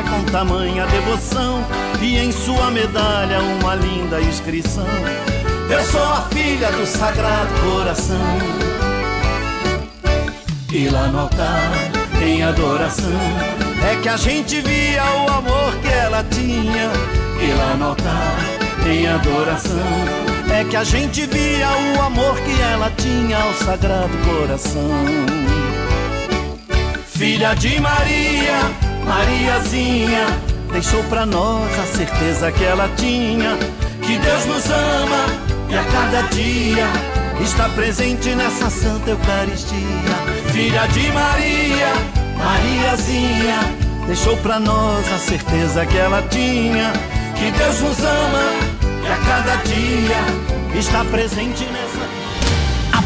santa com tamanha devoção e em sua medalha uma linda inscrição. Eu sou a filha do Sagrado Coração. E lá no altar, em adoração, é que a gente via o amor que ela tinha. E lá no altar, em adoração, é que a gente via o amor que ela tinha ao Sagrado Coração. Filha de Maria, Mariazinha, deixou pra nós a certeza que ela tinha, que Deus nos ama e a cada dia está presente nessa Santa Eucaristia. Filha de Maria, Mariazinha, deixou pra nós a certeza que ela tinha, que Deus nos ama e a cada dia está presente nessa.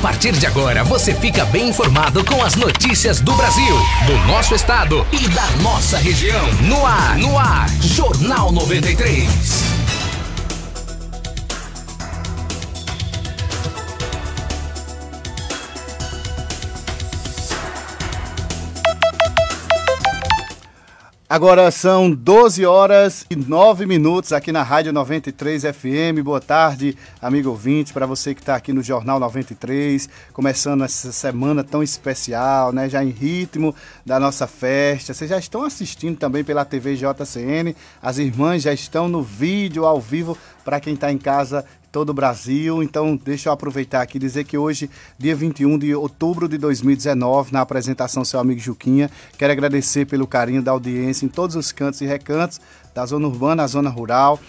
A partir de agora, você fica bem informado com as notícias do Brasil, do nosso estado e da nossa região. No ar, no ar, Jornal 93. Agora são 12 horas e 9 minutos aqui na Rádio 93 FM. Boa tarde, amigo ouvinte, para você que está aqui no Jornal 93, começando essa semana tão especial, né? Já em ritmo da nossa festa. Vocês já estão assistindo também pela TV JCN. As irmãs já estão no vídeo ao vivo para quem está em casa todo o Brasil. Então, deixa eu aproveitar aqui e dizer que hoje, dia 21 de outubro de 2019, na apresentação Seu Amigo Juquinha, quero agradecer pelo carinho da audiência em todos os cantos e recantos da zona urbana à zona rural,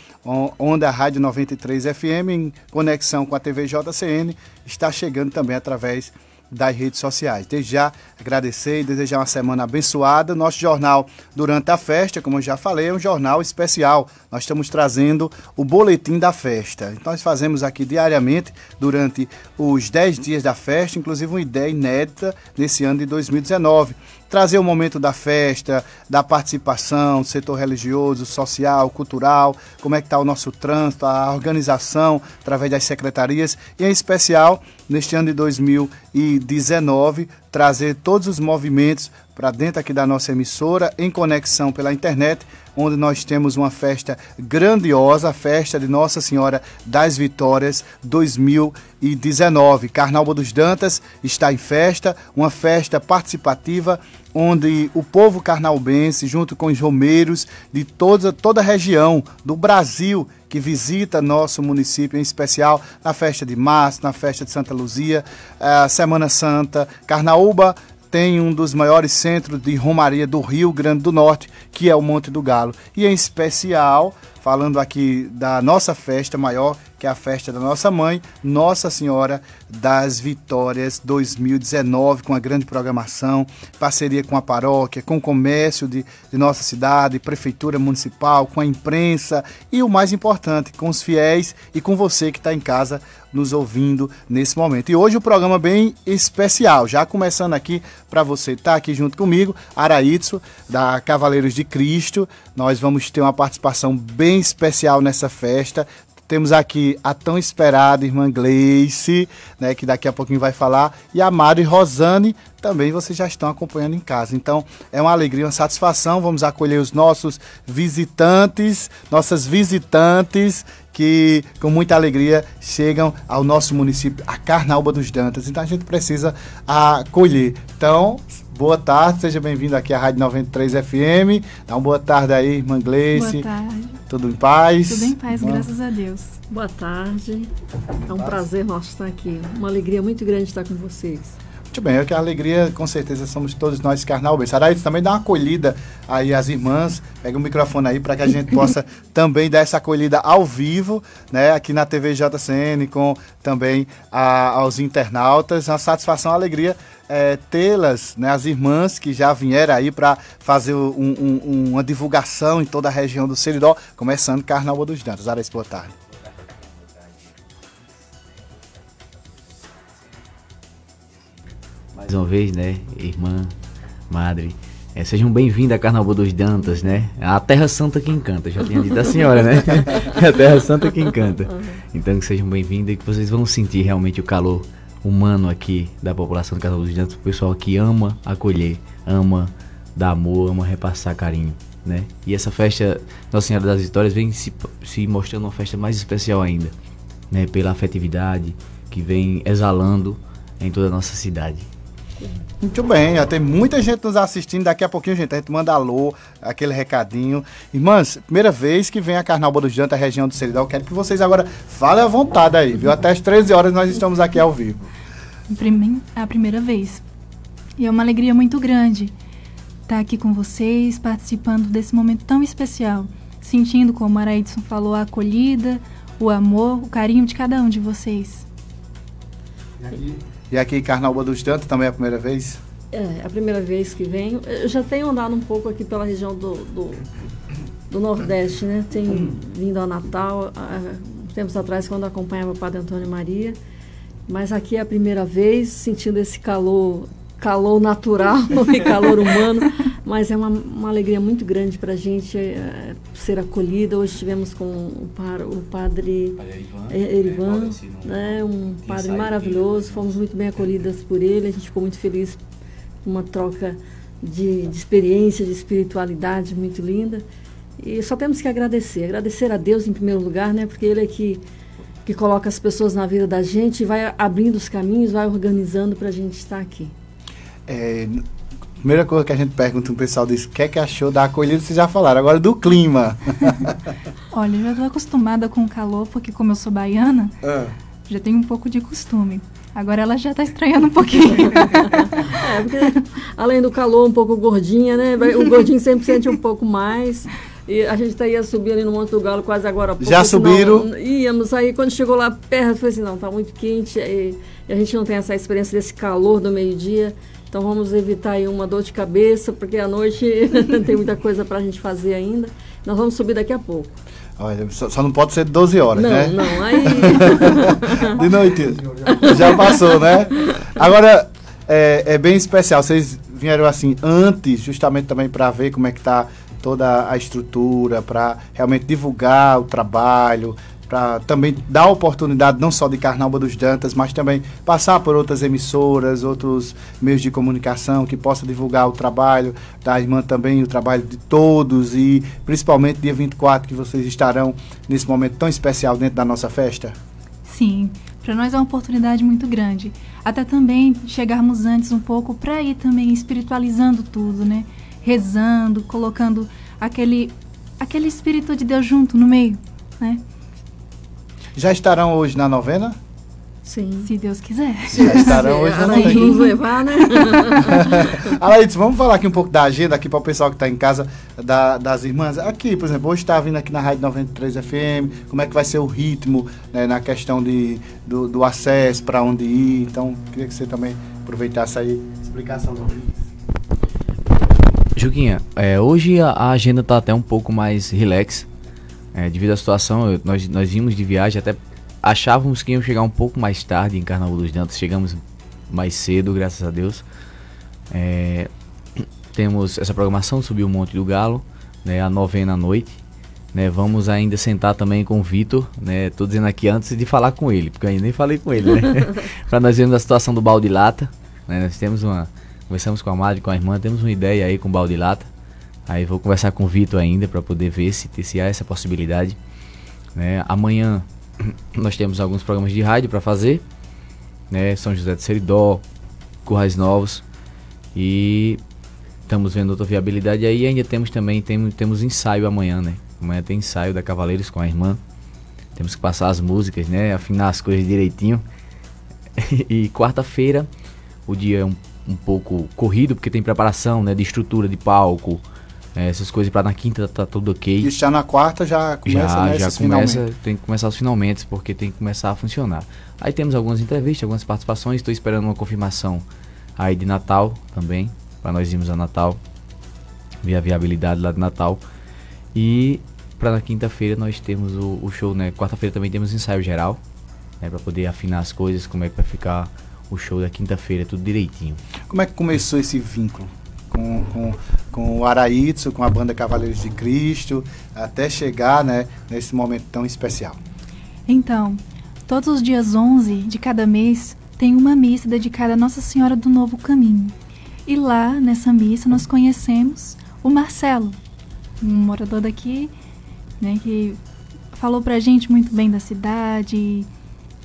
onde a Rádio 93 FM, em conexão com a TV JCN, está chegando também através das redes sociais. Desde já agradecer e desejar uma semana abençoada. Nosso jornal durante a festa, como eu já falei, é um jornal especial. Nós estamos trazendo o boletim da festa. Então, nós fazemos aqui diariamente durante os 10 dias da festa, inclusive uma ideia inédita nesse ano de 2019 trazer o momento da festa, da participação, do setor religioso, social, cultural, como é que está o nosso trânsito, a organização através das secretarias e em especial neste ano de 2019 trazer todos os movimentos para dentro aqui da nossa emissora em conexão pela internet onde nós temos uma festa grandiosa, a festa de Nossa Senhora das Vitórias 2019. Carnaúba dos Dantas está em festa, uma festa participativa onde o povo carnaubense, junto com os romeiros de toda, toda a região do Brasil, que visita nosso município, em especial na festa de março, na festa de Santa Luzia, a Semana Santa, Carnaúba tem um dos maiores centros de romaria do Rio Grande do Norte, que é o Monte do Galo. E em especial, falando aqui da nossa festa maior, que é a festa da nossa mãe, Nossa Senhora das Vitórias 2019, com a grande programação, parceria com a paróquia, com o comércio de, de nossa cidade, prefeitura municipal, com a imprensa e o mais importante, com os fiéis e com você que está em casa nos ouvindo nesse momento. E hoje o programa bem especial, já começando aqui para você estar tá aqui junto comigo, Araítso, da Cavaleiros de Cristo. Nós vamos ter uma participação bem especial nessa festa. Temos aqui a tão esperada irmã Gleice, né, que daqui a pouquinho vai falar, e a Mari Rosane, também vocês já estão acompanhando em casa. Então, é uma alegria, uma satisfação. Vamos acolher os nossos visitantes, nossas visitantes que com muita alegria chegam ao nosso município, a Carnaúba dos Dantas. Então a gente precisa acolher. Então, boa tarde, seja bem-vindo aqui à Rádio 93 FM. Dá uma boa tarde aí, irmã Gleice. Boa tarde. Tudo em paz? Tudo em paz, graças a Deus. Boa tarde. É um prazer nosso estar aqui. Uma alegria muito grande estar com vocês. Muito bem, é que a alegria, com certeza, somos todos nós carnal Araídes também dá uma acolhida aí às irmãs, pega o microfone aí para que a gente possa também dar essa acolhida ao vivo, né, aqui na TV JCN, com também a, aos internautas. Uma satisfação, uma alegria é, tê-las, né, as irmãs que já vieram aí para fazer um, um, uma divulgação em toda a região do Seridó, começando Carnaval dos Dantas. Araídes, boa tarde. Mais uma vez, né, irmã, madre. É, sejam bem-vindos a Carnaval dos Dantas, né? A Terra Santa que encanta, já tinha dito a senhora, né? a Terra Santa que encanta. Então que sejam bem-vindos e que vocês vão sentir realmente o calor humano aqui da população do Carnaval dos Dantas, o pessoal que ama acolher, ama dar amor, ama repassar carinho. né? E essa festa Nossa Senhora das Vitórias vem se, se mostrando uma festa mais especial ainda, né? Pela afetividade que vem exalando em toda a nossa cidade. Muito bem, já tem muita gente nos assistindo. Daqui a pouquinho, gente, a gente manda alô, aquele recadinho. Irmãs, primeira vez que vem a Carnaval do Janta, região do Seridó. Quero que vocês agora falem à vontade aí, viu? Até as 13 horas nós estamos aqui ao vivo. A primeira vez. E é uma alegria muito grande estar aqui com vocês, participando desse momento tão especial. Sentindo, como a Araidson falou, a acolhida, o amor, o carinho de cada um de vocês. E aqui, e aqui Carnaval do Janta também é a primeira vez? É, a primeira vez que venho. Eu já tenho andado um pouco aqui pela região do, do, do Nordeste, né? Tenho vindo a Natal, há tempos atrás, quando acompanhava o Padre Antônio Maria. Mas aqui é a primeira vez, sentindo esse calor, calor natural e calor humano. Mas é uma, uma alegria muito grande para a gente é, ser acolhida. Hoje estivemos com o, par, o padre Erivan, né, um padre maravilhoso. Fomos muito bem acolhidas por ele. A gente ficou muito feliz uma troca de, de experiência, de espiritualidade muito linda. E só temos que agradecer. Agradecer a Deus em primeiro lugar, né? Porque Ele é que, que coloca as pessoas na vida da gente e vai abrindo os caminhos, vai organizando para a gente estar aqui. É, primeira coisa que a gente pergunta, o pessoal diz, o que é que achou da acolhida? Vocês já falaram, agora do clima. Olha, eu já estou acostumada com o calor, porque como eu sou baiana, Ah. já tenho um pouco de costume. Agora ela já está estranhando um pouquinho. É, porque além do calor, um pouco gordinha, né? O gordinho sempre sente um pouco mais. E a gente tá, ia subir ali no Monte do Galo quase agora há pouco. Já senão subiram? Íamos, aí quando chegou lá perto, foi assim, não, tá muito quente e, e a gente não tem essa experiência desse calor do meio-dia. Então vamos evitar aí uma dor de cabeça, porque à noite tem muita coisa pra gente fazer ainda. Nós vamos subir daqui a pouco. Olha, só, só não pode ser 12 horas, não, né? não, aí... De noite. Já passou, né? Agora, é, é bem especial. Vocês vieram assim antes, justamente também para ver como é que tá toda a estrutura, para realmente divulgar o trabalho, para também dar oportunidade não só de Carnaúba dos Dantas, mas também passar por outras emissoras, outros meios de comunicação que possa divulgar o trabalho da irmã também, o trabalho de todos e principalmente dia 24 que vocês estarão nesse momento tão especial dentro da nossa festa. Sim, para nós é uma oportunidade muito grande. Até também chegarmos antes um pouco para ir também espiritualizando tudo, né? Rezando, colocando aquele aquele espírito de Deus junto no meio, né? Já estarão hoje na novena? Sim. Se Deus quiser. Já estarão hoje na Ela nos novena. levar, né? Alaídes, vamos falar aqui um pouco da agenda aqui para o pessoal que está em casa, da- das irmãs. Aqui, por exemplo, hoje está vindo aqui na Rádio 93 FM, como é que vai ser o ritmo né, na questão de, do, do acesso, para onde ir. Então, queria que você também aproveitasse aí, explicasse aos ouvintes. Juquinha, é, hoje a, a agenda tá até um pouco mais relax. É, devido à situação, eu- nós, nós vimos de viagem, até achávamos que íamos chegar um pouco mais tarde em Carnaval dos Dantas. Chegamos mais cedo, graças a Deus. É, temos essa programação, subir o Monte do Galo, né, a novena à noite. Né, vamos ainda sentar também com o Vitor, né? Tô dizendo aqui antes de falar com ele, porque eu ainda nem falei com ele, né? para nós vermos a situação do balde lata, né? Nós temos uma conversamos com a madre, com a irmã, temos uma ideia aí com o balde lata. Aí vou conversar com o Vitor ainda para poder ver se, se há essa possibilidade. Né? Amanhã nós temos alguns programas de rádio para fazer, né? São José de Seridó, Currais Novos e estamos vendo outra viabilidade aí. E ainda temos também temos, temos ensaio amanhã, né? Amanhã tem ensaio da Cavaleiros com a irmã. Temos que passar as músicas, né? Afinar as coisas direitinho. e quarta-feira o dia é um, um pouco corrido porque tem preparação, né? De estrutura de palco, eh, essas coisas para na quinta tá tudo ok. E já na quarta já começa Já, né, já começa, finalmente. tem que começar os finalmente, porque tem que começar a funcionar. Aí temos algumas entrevistas, algumas participações, estou esperando uma confirmação aí de Natal também, para nós irmos a Natal, ver a viabilidade lá de Natal. E para na quinta-feira nós temos o, o show, né? Quarta-feira também temos ensaio geral, né? Para poder afinar as coisas, como é que vai ficar o show da quinta-feira, tudo direitinho. Como é que começou esse vínculo? Com, com, com o Araítzo, com a banda Cavaleiros de Cristo, até chegar né, nesse momento tão especial. Então, todos os dias 11 de cada mês tem uma missa dedicada a Nossa Senhora do Novo Caminho. E lá, nessa missa, nós conhecemos o Marcelo. um morador daqui, né, que falou pra gente muito bem da cidade,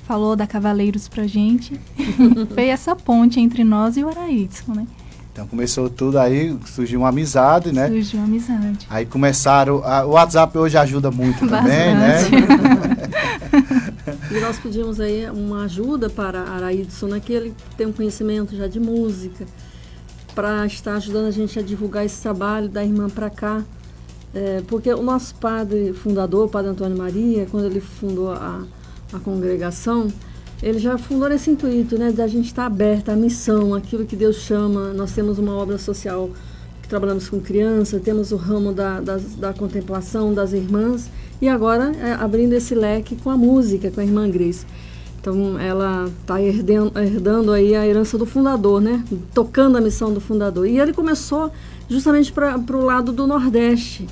falou da Cavaleiros pra gente. Foi essa ponte entre nós e o Araítson, né? Então começou tudo aí, surgiu uma amizade, né? Surgiu uma amizade. Aí começaram. A, o WhatsApp hoje ajuda muito também, né? e nós pedimos aí uma ajuda para Araídson, né, que ele tem um conhecimento já de música, para estar ajudando a gente a divulgar esse trabalho da irmã para cá. É, porque o nosso padre fundador, o padre Antônio Maria, quando ele fundou a, a congregação, ele já fundou esse intuito, né, de a gente estar aberta à missão, aquilo que Deus chama. Nós temos uma obra social que trabalhamos com criança, temos o ramo da, da, da contemplação das irmãs e agora é, abrindo esse leque com a música, com a irmã Grace. Então ela está herdando, herdando aí a herança do fundador, né? Tocando a missão do fundador. E ele começou justamente para o lado do Nordeste.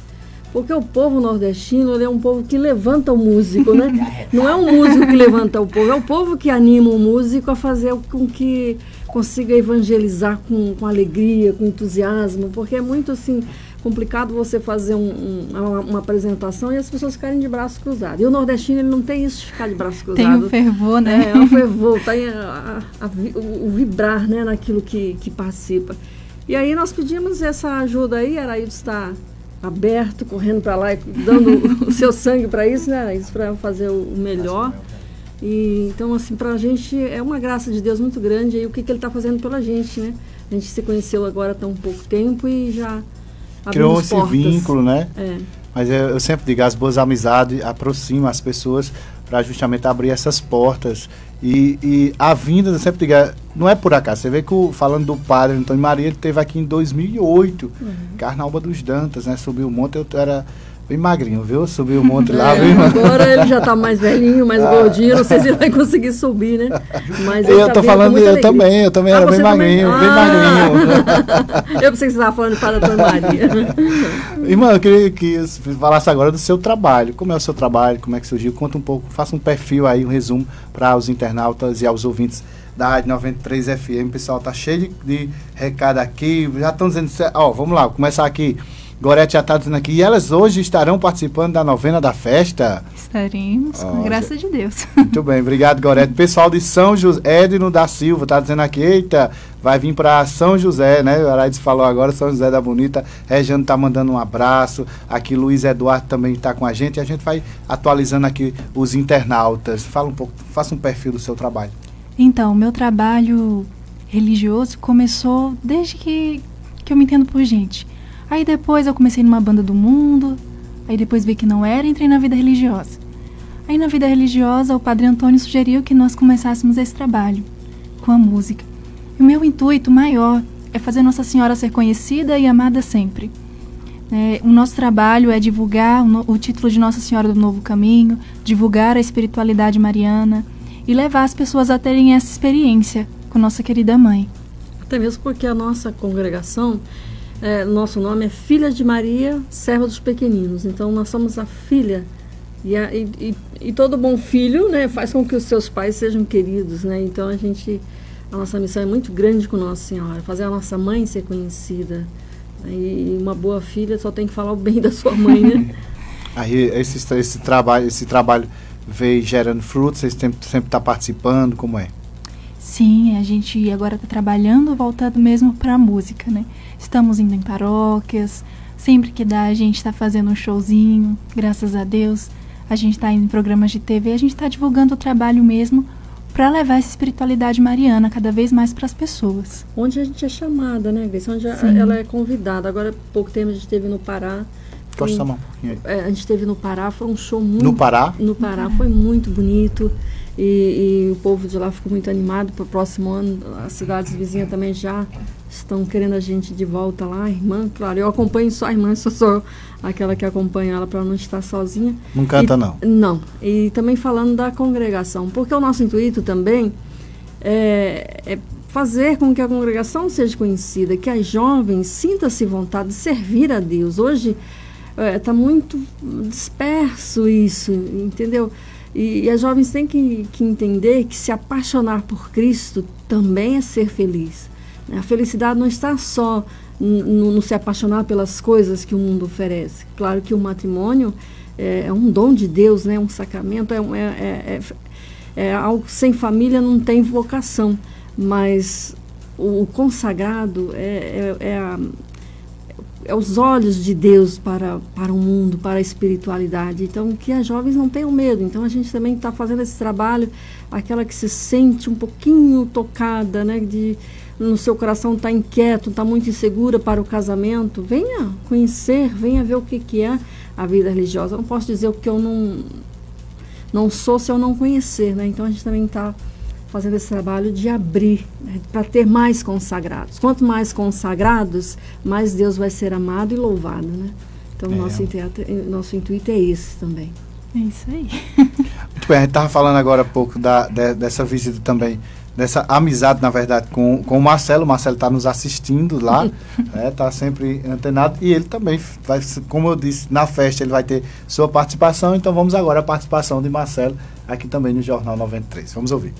Porque o povo nordestino é um povo que levanta o músico, né? Não é um músico que levanta o povo, é o povo que anima o músico a fazer com que consiga evangelizar com, com alegria, com entusiasmo, porque é muito assim complicado você fazer um, um, uma, uma, apresentação e as pessoas ficarem de braços cruzados. E o nordestino ele não tem isso de ficar de braços cruzados. Tem o fervor, né? É, é o fervor, tem a, a, a, o, o, vibrar né, naquilo que, que participa. E aí nós pedimos essa ajuda aí, Araído está aberto, correndo para lá e dando o seu sangue para isso, né? Isso para fazer o melhor. E, então, assim, para a gente é uma graça de Deus muito grande aí o que, que ele está fazendo pela gente, né? A gente se conheceu agora há tão pouco tempo e já criou esse portas. vínculo, né? É. Mas eu, eu, sempre digo, as boas amizades aproximam as pessoas para justamente abrir essas portas. E, e, a vinda, eu sempre digo, não é por acaso. Você vê que o, falando do padre Antônio Maria, ele teve aqui em 2008, uhum. Carnaúba dos Dantas, né? Subiu o monte, eu era bem magrinho, viu? Subiu o monte lá, é, viu? Agora ele já está mais velhinho, mais ah. gordinho, não sei se ele vai conseguir subir, né? Mas eu tá tô falando, eu alegria. também, eu também ah, era bem magrinho, também? bem ah. magrinho. eu pensei que você estava falando de Padre Antônio Maria. Irmã, eu queria que você falasse agora do seu trabalho. Como é o seu trabalho? Como é que surgiu? Conta um pouco, faça um perfil aí, um resumo para os internautas e aos ouvintes da Rádio 93 FM. O pessoal tá cheio de, de recado aqui. Já estão dizendo, ó, vamos lá, começar aqui. Gorete já está dizendo aqui. E elas hoje estarão participando da novena da festa? Estaremos, com graça de Deus. Muito bem, obrigado, Gorete. Pessoal de São José, Edno da Silva, está dizendo aqui, eita, vai vir para São José, né? O Araides falou agora, São José da Bonita. Regiano está mandando um abraço. Aqui Luiz Eduardo também está com a gente. E a gente vai atualizando aqui os internautas. Fala um pouco, faça um perfil do seu trabalho. Então, meu trabalho religioso começou desde que, que eu me entendo por gente. Aí depois eu comecei numa banda do mundo, aí depois vi que não era e entrei na vida religiosa. Aí na vida religiosa o Padre Antônio sugeriu que nós começássemos esse trabalho com a música. E o meu intuito maior é fazer Nossa Senhora ser conhecida e amada sempre. É, o nosso trabalho é divulgar o, o título de Nossa Senhora do Novo Caminho, divulgar a espiritualidade mariana e levar as pessoas a terem essa experiência com nossa querida mãe. Até mesmo porque a nossa congregação é, nosso nome é Filha de Maria, Serva dos Pequeninos. Então nós somos a filha e, a, e, e, e, todo bom filho, né, faz com que os seus pais sejam queridos, né? Então a gente, a nossa missão é muito grande com Nossa Senhora, fazer a nossa mãe ser conhecida. Né? E uma boa filha só tem que falar o bem da sua mãe, né? Aí esse, esse trabalho, esse trabalho veio gerando frutos. Vocês sempre sempre está participando, como é? Sim, a gente agora está trabalhando voltado mesmo para a música, né? Estamos indo em paróquias, sempre que dá a gente está fazendo um showzinho, graças a Deus. A gente está indo em programas de TV, a gente está divulgando o trabalho mesmo para levar essa espiritualidade mariana cada vez mais para as pessoas. Onde a gente é chamada, né, Grace? Onde Sim. ela é convidada. Agora, pouco tempo a gente esteve no Pará. Pode chamar um pouquinho aí. É, a gente esteve no Pará, foi um show muito... No Pará? No Pará, foi muito bonito. E, e, o povo de lá ficou muito animado para o próximo ano. As cidades vizinhas também já estão querendo a gente de volta lá, irmã. Claro, eu acompanho só a irmã, só sou aquela que acompanha ela para não estar sozinha. Não canta, e, não? Não. E também falando da congregação, porque o nosso intuito também é, é fazer com que a congregação seja conhecida, que as jovens sintam-se vontade de servir a Deus. Hoje está é, muito disperso isso, entendeu? E, e, as jovens têm que, que entender que se apaixonar por Cristo também é ser feliz. A felicidade não está só não se apaixonar pelas coisas que o mundo oferece. Claro que o matrimônio é, é um dom de Deus, né? um sacramento, é, é, é, é, é algo sem família não tem vocação, mas o, o consagrado é, é, é, a, é, os olhos de Deus para, para o mundo, para a espiritualidade. Então, que as jovens não tenham medo. Então, a gente também está fazendo esse trabalho, aquela que se sente um pouquinho tocada, né? De, no seu coração está inquieto, está muito insegura para o casamento, venha conhecer, venha ver o que, que é a vida religiosa. Eu não posso dizer o que eu não, não sou se eu não conhecer, né? Então a gente também está fazendo esse trabalho de abrir, né? para ter mais consagrados. Quanto mais consagrados, mais Deus vai ser amado e louvado, né? Então, é. nosso, intuito, nosso intuito é esse também. É isso aí. Muito bem, a gente estava falando agora há pouco da, de, dessa visita também dessa amizade, na verdade, com, com o Marcelo. O Marcelo está nos assistindo lá, está né, sempre antenado. E ele também, vai, como eu disse, na festa ele vai ter sua participação. Então vamos agora à participação de Marcelo aqui também no Jornal 93. Vamos ouvir.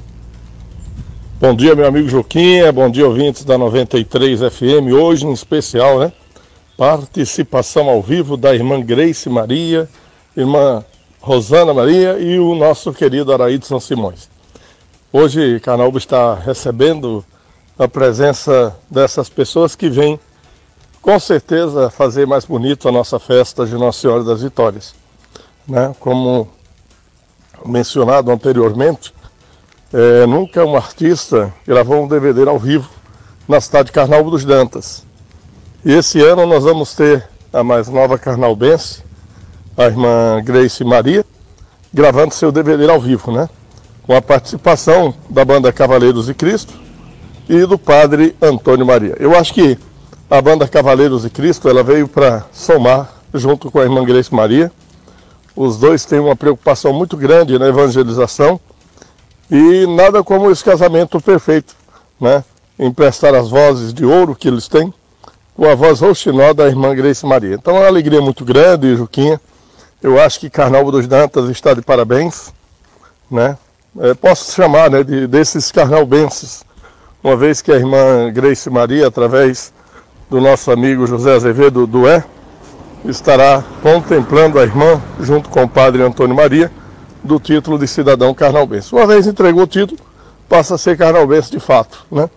Bom dia, meu amigo Joquinha. Bom dia, ouvintes da 93 FM. Hoje, em especial, né? Participação ao vivo da irmã Grace Maria, irmã Rosana Maria e o nosso querido Araído Simões. Hoje, Carnaúba está recebendo a presença dessas pessoas que vêm, com certeza, fazer mais bonito a nossa festa de Nossa Senhora das Vitórias. Né? Como mencionado anteriormente, é, nunca um artista gravou um DVD ao vivo na cidade de Carnaúba dos Dantas. E esse ano nós vamos ter a mais nova carnaubense, a irmã Grace Maria, gravando seu DVD ao vivo, né? com a participação da banda Cavaleiros de Cristo e do padre Antônio Maria. Eu acho que a banda Cavaleiros de Cristo ela veio para somar junto com a irmã Grace Maria. Os dois têm uma preocupação muito grande na evangelização e nada como esse casamento perfeito, né? Emprestar as vozes de ouro que eles têm com a voz roxinó da irmã Grace Maria. Então é uma alegria muito grande, Juquinha. Eu acho que Carnaval dos Dantas está de parabéns, né? é, posso chamar né, de, desses carnalbenses, uma vez que a irmã Grace Maria, através do nosso amigo José Azevedo Dué, estará contemplando a irmã, junto com o padre Antônio Maria, do título de cidadão carnalbense. Uma vez entregou o título, passa a ser carnalbense de fato. Né?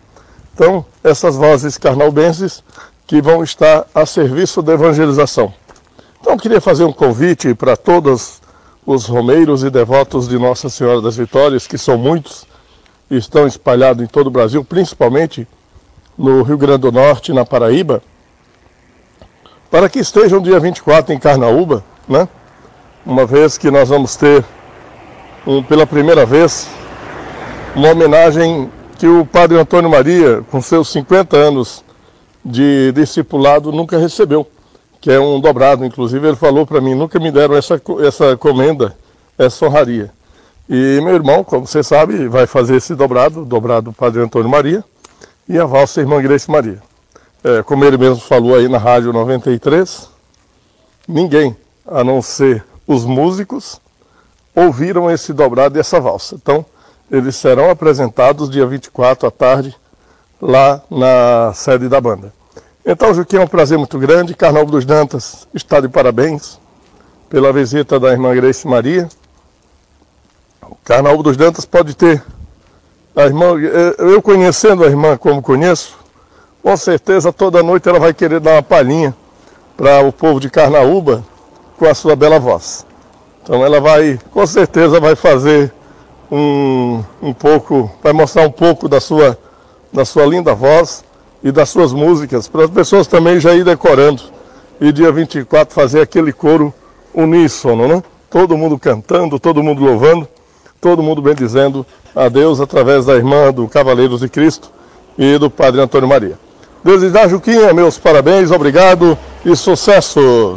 Então, essas vozes carnalbenses que vão estar a serviço da evangelização. Então, queria fazer um convite para todas os romeiros e devotos de Nossa Senhora das Vitórias, que são muitos, e estão espalhados em todo o Brasil, principalmente no Rio Grande do Norte, na Paraíba, para que estejam dia 24 em Carnaúba, né? uma vez que nós vamos ter, um, pela primeira vez, uma homenagem que o Padre Antônio Maria, com seus 50 anos de discipulado, nunca recebeu que é um dobrado, inclusive ele falou para mim, nunca me deram essa, essa comenda, essa honraria. E meu irmão, como você sabe, vai fazer esse dobrado, dobrado do Padre Antônio Maria, e a valsa Irmã Grace Maria. É, como ele mesmo falou aí na Rádio 93, ninguém, a não ser os músicos, ouviram esse dobrado e essa valsa. Então, eles serão apresentados dia 24 à tarde, lá na sede da banda. Então, Juquinha, é um prazer muito grande. Carnaval dos Dantas está de parabéns pela visita da irmã Grace Maria. O dos Dantas pode ter a irmã, eh, eu conhecendo a irmã como conheço, com certeza toda noite ela vai querer dar uma palhinha para o povo de Carnaúba com a sua bela voz. Então ela vai, com certeza vai fazer um, um pouco, vai mostrar um pouco da sua, da sua linda voz e das suas músicas, para as pessoas também já ir decorando. E dia 24 fazer aquele coro uníssono, né? Todo mundo cantando, todo mundo louvando, todo mundo bendizendo a Deus através da irmã do Cavaleiros de Cristo e do Padre Antônio Maria. Desejar, Juquinha, meus parabéns, obrigado e sucesso!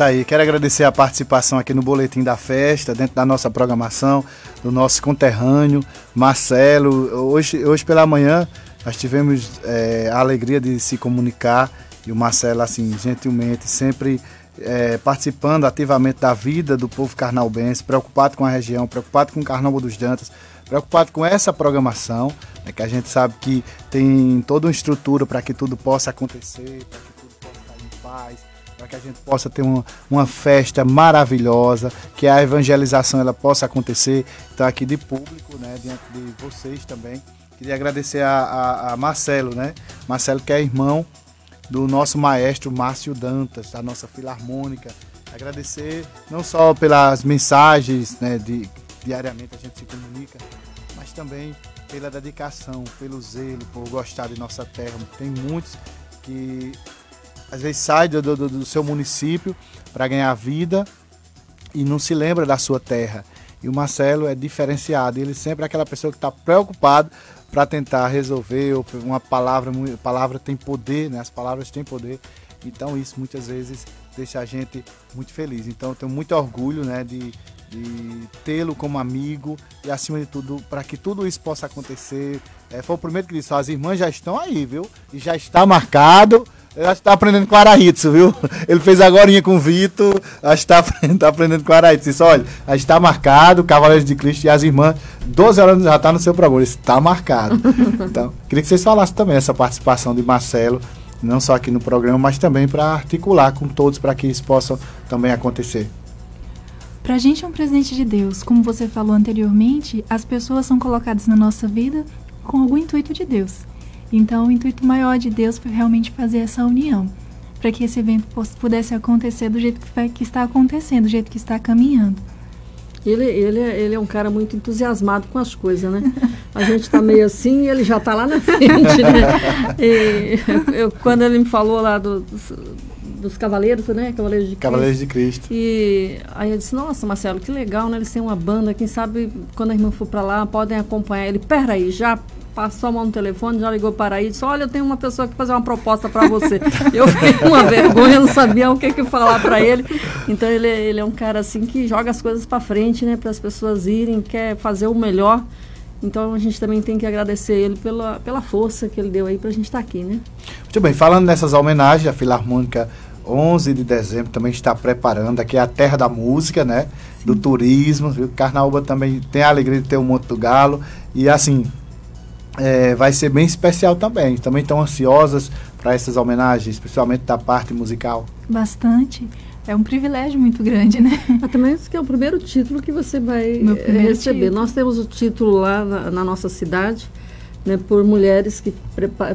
Tá aí, quero agradecer a participação aqui no Boletim da Festa, dentro da nossa programação, do nosso conterrâneo, Marcelo. Hoje, hoje pela manhã nós tivemos é, a alegria de se comunicar e o Marcelo, assim, gentilmente, sempre é, participando ativamente da vida do povo carnalbense, preocupado com a região, preocupado com o Carnaval dos Dantas, preocupado com essa programação, né, que a gente sabe que tem toda uma estrutura para que tudo possa acontecer, para que tudo possa estar em paz, que a gente possa ter uma, uma festa maravilhosa, que a evangelização ela possa acontecer. Então aqui de público, né, diante de vocês também, queria agradecer a, a, a Marcelo, né? Marcelo que é irmão do nosso maestro Márcio Dantas, da nossa filarmônica. Agradecer não só pelas mensagens, né, de, diariamente a gente se comunica, mas também pela dedicação, pelo zelo, por gostar de nossa terra. Tem muitos que às vezes saem do, do, do seu município para ganhar vida e não se lembra da sua terra. E o Marcelo é diferenciado, ele sempre é aquela pessoa que está preocupado para tentar resolver. Uma palavra, palavra tem poder, né? as palavras têm poder. Então isso muitas vezes deixa a gente muito feliz. Então eu tenho muito orgulho né, de, de tê-lo como amigo e acima de tudo para que tudo isso possa acontecer. É, foi o primeiro que disse, as irmãs já estão aí, viu? E já está marcado. Eu acho que tá aprendendo com o viu? Ele fez agora com o Vitor, acho que tá, tá aprendendo com o. Disse, olha, a gente tá marcado, Cavaleiros de Cristo e as irmãs, 12 horas já tá no seu programa. Ele está marcado. Então, queria que vocês falassem também essa participação de Marcelo, não só aqui no programa, mas também para articular com todos para que isso possa também acontecer. Para a gente é um presente de Deus. Como você falou anteriormente, as pessoas são colocadas na nossa vida com algum intuito de Deus. Então, o intuito maior de Deus foi realmente fazer essa união, para que esse evento pudesse acontecer do jeito que está acontecendo, do jeito que está caminhando. Ele, ele, é, ele é um cara muito entusiasmado com as coisas, né? A gente está meio assim e ele já está lá na frente, né? E eu, quando ele me falou lá do, dos, dos Cavaleiros, né? Cavaleiros de Cristo. Cavaleiros de Cristo. E aí eu disse, nossa, Marcelo, que legal, né? Eles têm uma banda, quem sabe quando a irmã for para lá, podem acompanhar. Ele, peraí, já passou a mão no telefone, já ligou para aí e disse: Olha, eu tenho uma pessoa que fazer uma proposta para você. eu fiquei uma vergonha, não sabia o que, que falar para ele. Então ele, ele é um cara assim que joga as coisas para frente, né, para as pessoas irem, quer fazer o melhor. Então a gente também tem que agradecer ele pela, pela força que ele deu aí para a gente estar tá aqui, né? Muito bem, falando nessas homenagens, a Filarmônica 11 de dezembro também está preparando, aqui é a terra da música, né? Sim. Do turismo, viu? Carnaúba também tem a alegria de ter o Monte do Galo. E assim, é, vai ser bem especial também. Também estão ansiosas para essas homenagens, especialmente da parte musical? Bastante. É um privilégio muito grande, né? Ah, também esse que é o primeiro título que você vai receber. Título. Nós temos o título lá na, na nossa cidade, né, por mulheres que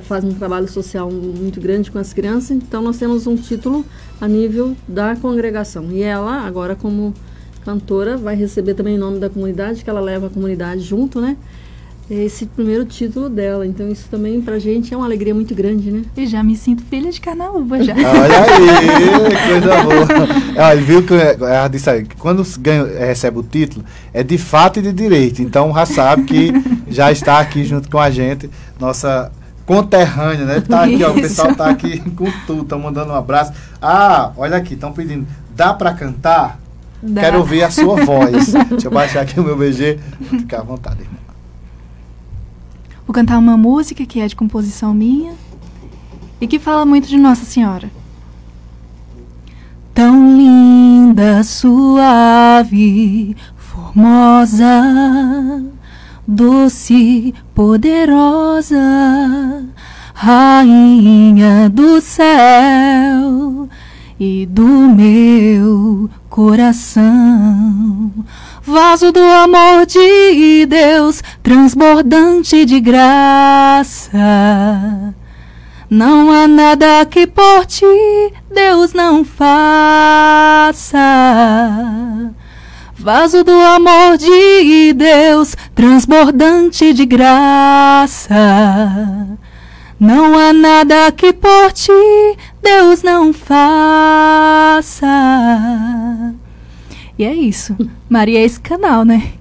fazem um trabalho social muito grande com as crianças. Então nós temos um título a nível da congregação. E ela, agora como cantora, vai receber também em nome da comunidade, que ela leva a comunidade junto, né? Esse primeiro título dela. Então isso também pra gente é uma alegria muito grande, né? E já me sinto filha de Carnaúba já. Olha aí, coisa boa. Olha, viu que ela disse aí, quando ganha, recebe o título, é de fato e de direito. Então já sabe que já está aqui junto com a gente, nossa conterrânea, né? Tá aqui, ó, o pessoal tá aqui com tudo, estão mandando um abraço. Ah, olha aqui, estão pedindo, dá para cantar? Dá. Quero ouvir a sua voz. Deixa eu baixar aqui o meu BG. Fica à vontade, irmão. Vou cantar uma música que é de composição minha e que fala muito de Nossa Senhora. Tão linda, suave, formosa, doce, poderosa, rainha do céu e do meu coração vaso do amor de Deus, transbordante de graça. Não há nada que por ti Deus não faça. Vaso do amor de Deus, transbordante de graça. Não há nada que por ti Deus não faça. E é isso. Maria é esse canal, né?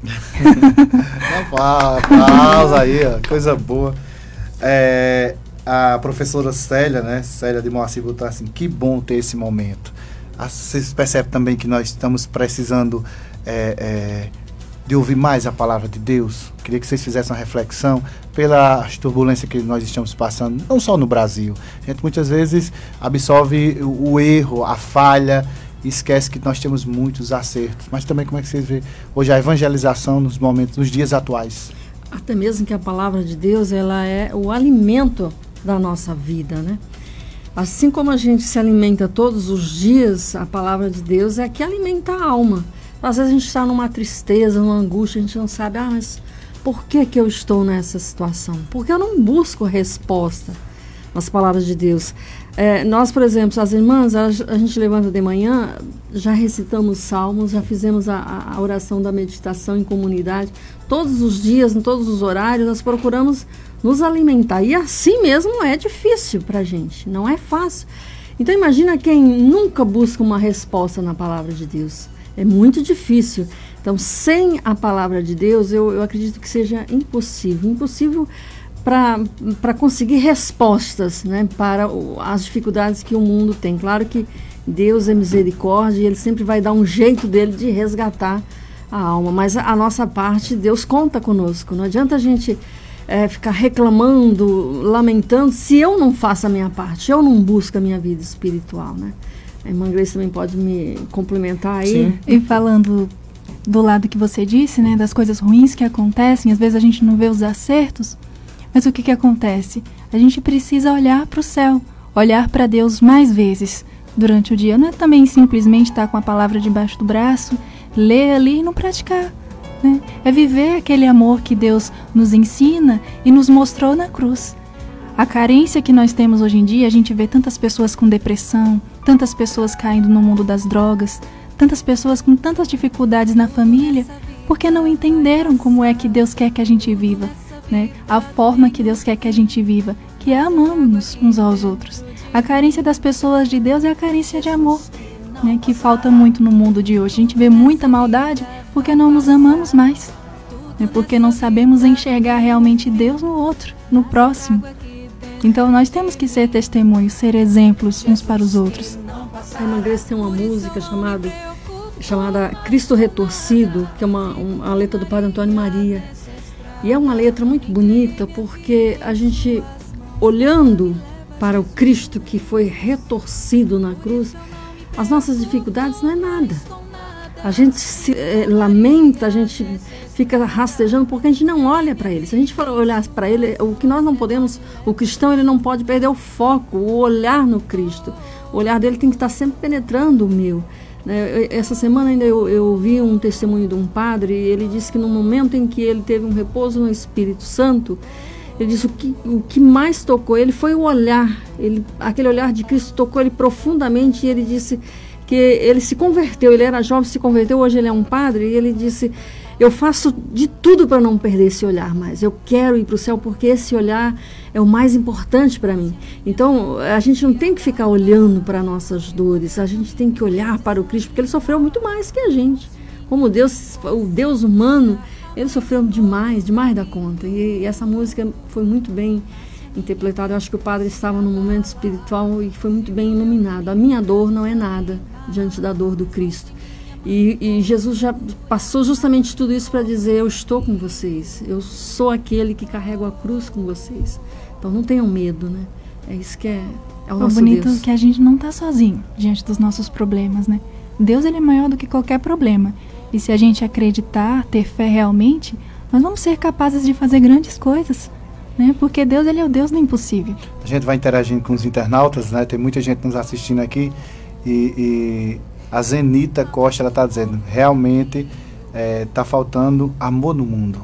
Pausa aí, ó, coisa boa. É, a professora Célia, né? Célia de Moacir botou assim, que bom ter esse momento. Ah, vocês percebem também que nós estamos precisando é, é, de ouvir mais a palavra de Deus. Queria que vocês fizessem uma reflexão pela turbulência que nós estamos passando, não só no Brasil. A gente muitas vezes absorve o, erro, a falha e esquece que nós temos muitos acertos. Mas também como é que vocês vê hoje a evangelização nos momentos, nos dias atuais? até mesmo que a palavra de Deus ela é o alimento da nossa vida, né? Assim como a gente se alimenta todos os dias, a palavra de Deus é que alimenta a alma. Às vezes a gente está numa tristeza, numa angústia, a gente não sabe, ah, mas por que, que eu estou nessa situação? Porque eu não busco resposta nas palavras de Deus. É, nós, por exemplo, as irmãs, a, a, gente levanta de manhã, já recitamos salmos, já fizemos a, a oração da meditação em comunidade. Todos os dias, em todos os horários, nós procuramos nos alimentar. E assim mesmo é difícil para a gente, não é fácil. Então imagina quem nunca busca uma resposta na palavra de Deus. É muito difícil. Então, sem a palavra de Deus, eu, eu acredito que seja impossível. Impossível para conseguir respostas né, para o, as dificuldades que o mundo tem. Claro que Deus é misericórdia e Ele sempre vai dar um jeito dele de resgatar a alma, mas a, a nossa parte, Deus conta conosco. Não adianta a gente é, ficar reclamando, lamentando, se eu não faço a minha parte, eu não busco a minha vida espiritual. Né? A irmã Grace também pode me complementar aí. Sim. E falando do lado que você disse, né, das coisas ruins que acontecem, às vezes a gente não vê os acertos, mas o que, que acontece? A gente precisa olhar para o céu, olhar para Deus mais vezes durante o dia. Não é também simplesmente estar com a palavra debaixo do braço, ler ali e não praticar. Né? É viver aquele amor que Deus nos ensina e nos mostrou na cruz. A carência que nós temos hoje em dia, a gente vê tantas pessoas com depressão, tantas pessoas caindo no mundo das drogas, tantas pessoas com tantas dificuldades na família, porque não entenderam como é que Deus quer que a gente viva, né? A forma que Deus quer que a gente viva, que é amando-nos uns aos outros. A carência das pessoas de Deus é a carência de amor, né? Que falta muito no mundo de hoje. A gente vê muita maldade porque não nos amamos mais, né? Porque não sabemos enxergar realmente Deus no outro, no próximo. Então nós temos que ser testemunhos, ser exemplos uns para os outros. A irmã Grace tem uma música chamada, chamada Cristo Retorcido, que é uma, uma letra do Padre Antônio Maria. E é uma letra muito bonita porque a gente, olhando para o Cristo que foi retorcido na cruz, as nossas dificuldades não é nada. A gente se é, lamenta, a gente fica rastejando porque a gente não olha para ele. Se a gente for olhar para ele, o que nós não podemos, o cristão ele não pode perder o foco, o olhar no Cristo. O olhar dele tem que estar sempre penetrando o meu. Né? Essa semana ainda eu, eu vi um testemunho de um padre e ele disse que no momento em que ele teve um repouso no Espírito Santo, ele disse o que, o que mais tocou ele foi o olhar. Ele, aquele olhar de Cristo tocou ele profundamente e ele disse que ele se converteu, ele era jovem, se converteu, hoje ele é um padre, e ele disse: Eu faço de tudo para não perder esse olhar mais. Eu quero ir para o céu porque esse olhar é o mais importante para mim. Então, a gente não tem que ficar olhando para nossas dores, a gente tem que olhar para o Cristo, porque ele sofreu muito mais que a gente. Como Deus, o Deus humano, ele sofreu demais, demais da conta. E, e essa música foi muito bem interpretada. Eu acho que o padre estava num momento espiritual e foi muito bem iluminado. A minha dor não é nada diante da dor do Cristo. E, e Jesus já passou justamente tudo isso para dizer: Eu estou com vocês, eu sou aquele que carrega a cruz com vocês. Então não tenham medo, né? É isso que é, é o, o nosso bonito Deus. que a gente não está sozinho diante dos nossos problemas, né? Deus ele é maior do que qualquer problema. E se a gente acreditar, ter fé realmente, nós vamos ser capazes de fazer grandes coisas. Né? Porque Deus ele é o Deus do impossível. A gente vai interagindo com os internautas, né? Tem muita gente nos assistindo aqui e, e a Zenita Costa ela está dizendo, realmente está é, tá faltando amor no mundo.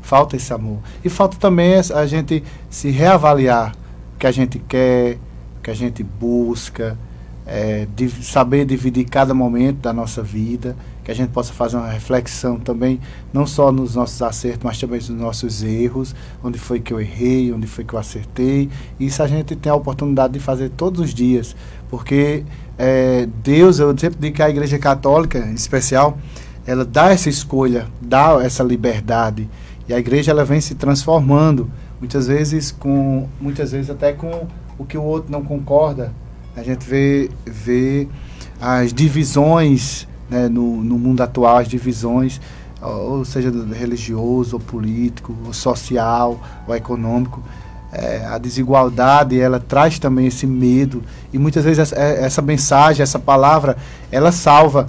Falta esse amor. E falta também a gente se reavaliar o que a gente quer, o que a gente busca, é, de saber dividir cada momento da nossa vida, que a gente possa fazer uma reflexão também, não só nos nossos acertos, mas também nos nossos erros, onde foi que eu errei, onde foi que eu acertei. Isso a gente tem a oportunidade de fazer todos os dias, porque é, Deus, eu sempre digo que a Igreja Católica, em especial, ela dá essa escolha, dá essa liberdade, e a igreja ela vem se transformando, muitas vezes com, muitas vezes até com o que o outro não concorda. A gente vê, vê as divisões né, no, no mundo atual, as divisões, ou seja, religioso, ou político, ou social, ou econômico. É, a desigualdade ela traz também esse medo e muitas vezes essa, é, essa, mensagem essa palavra ela salva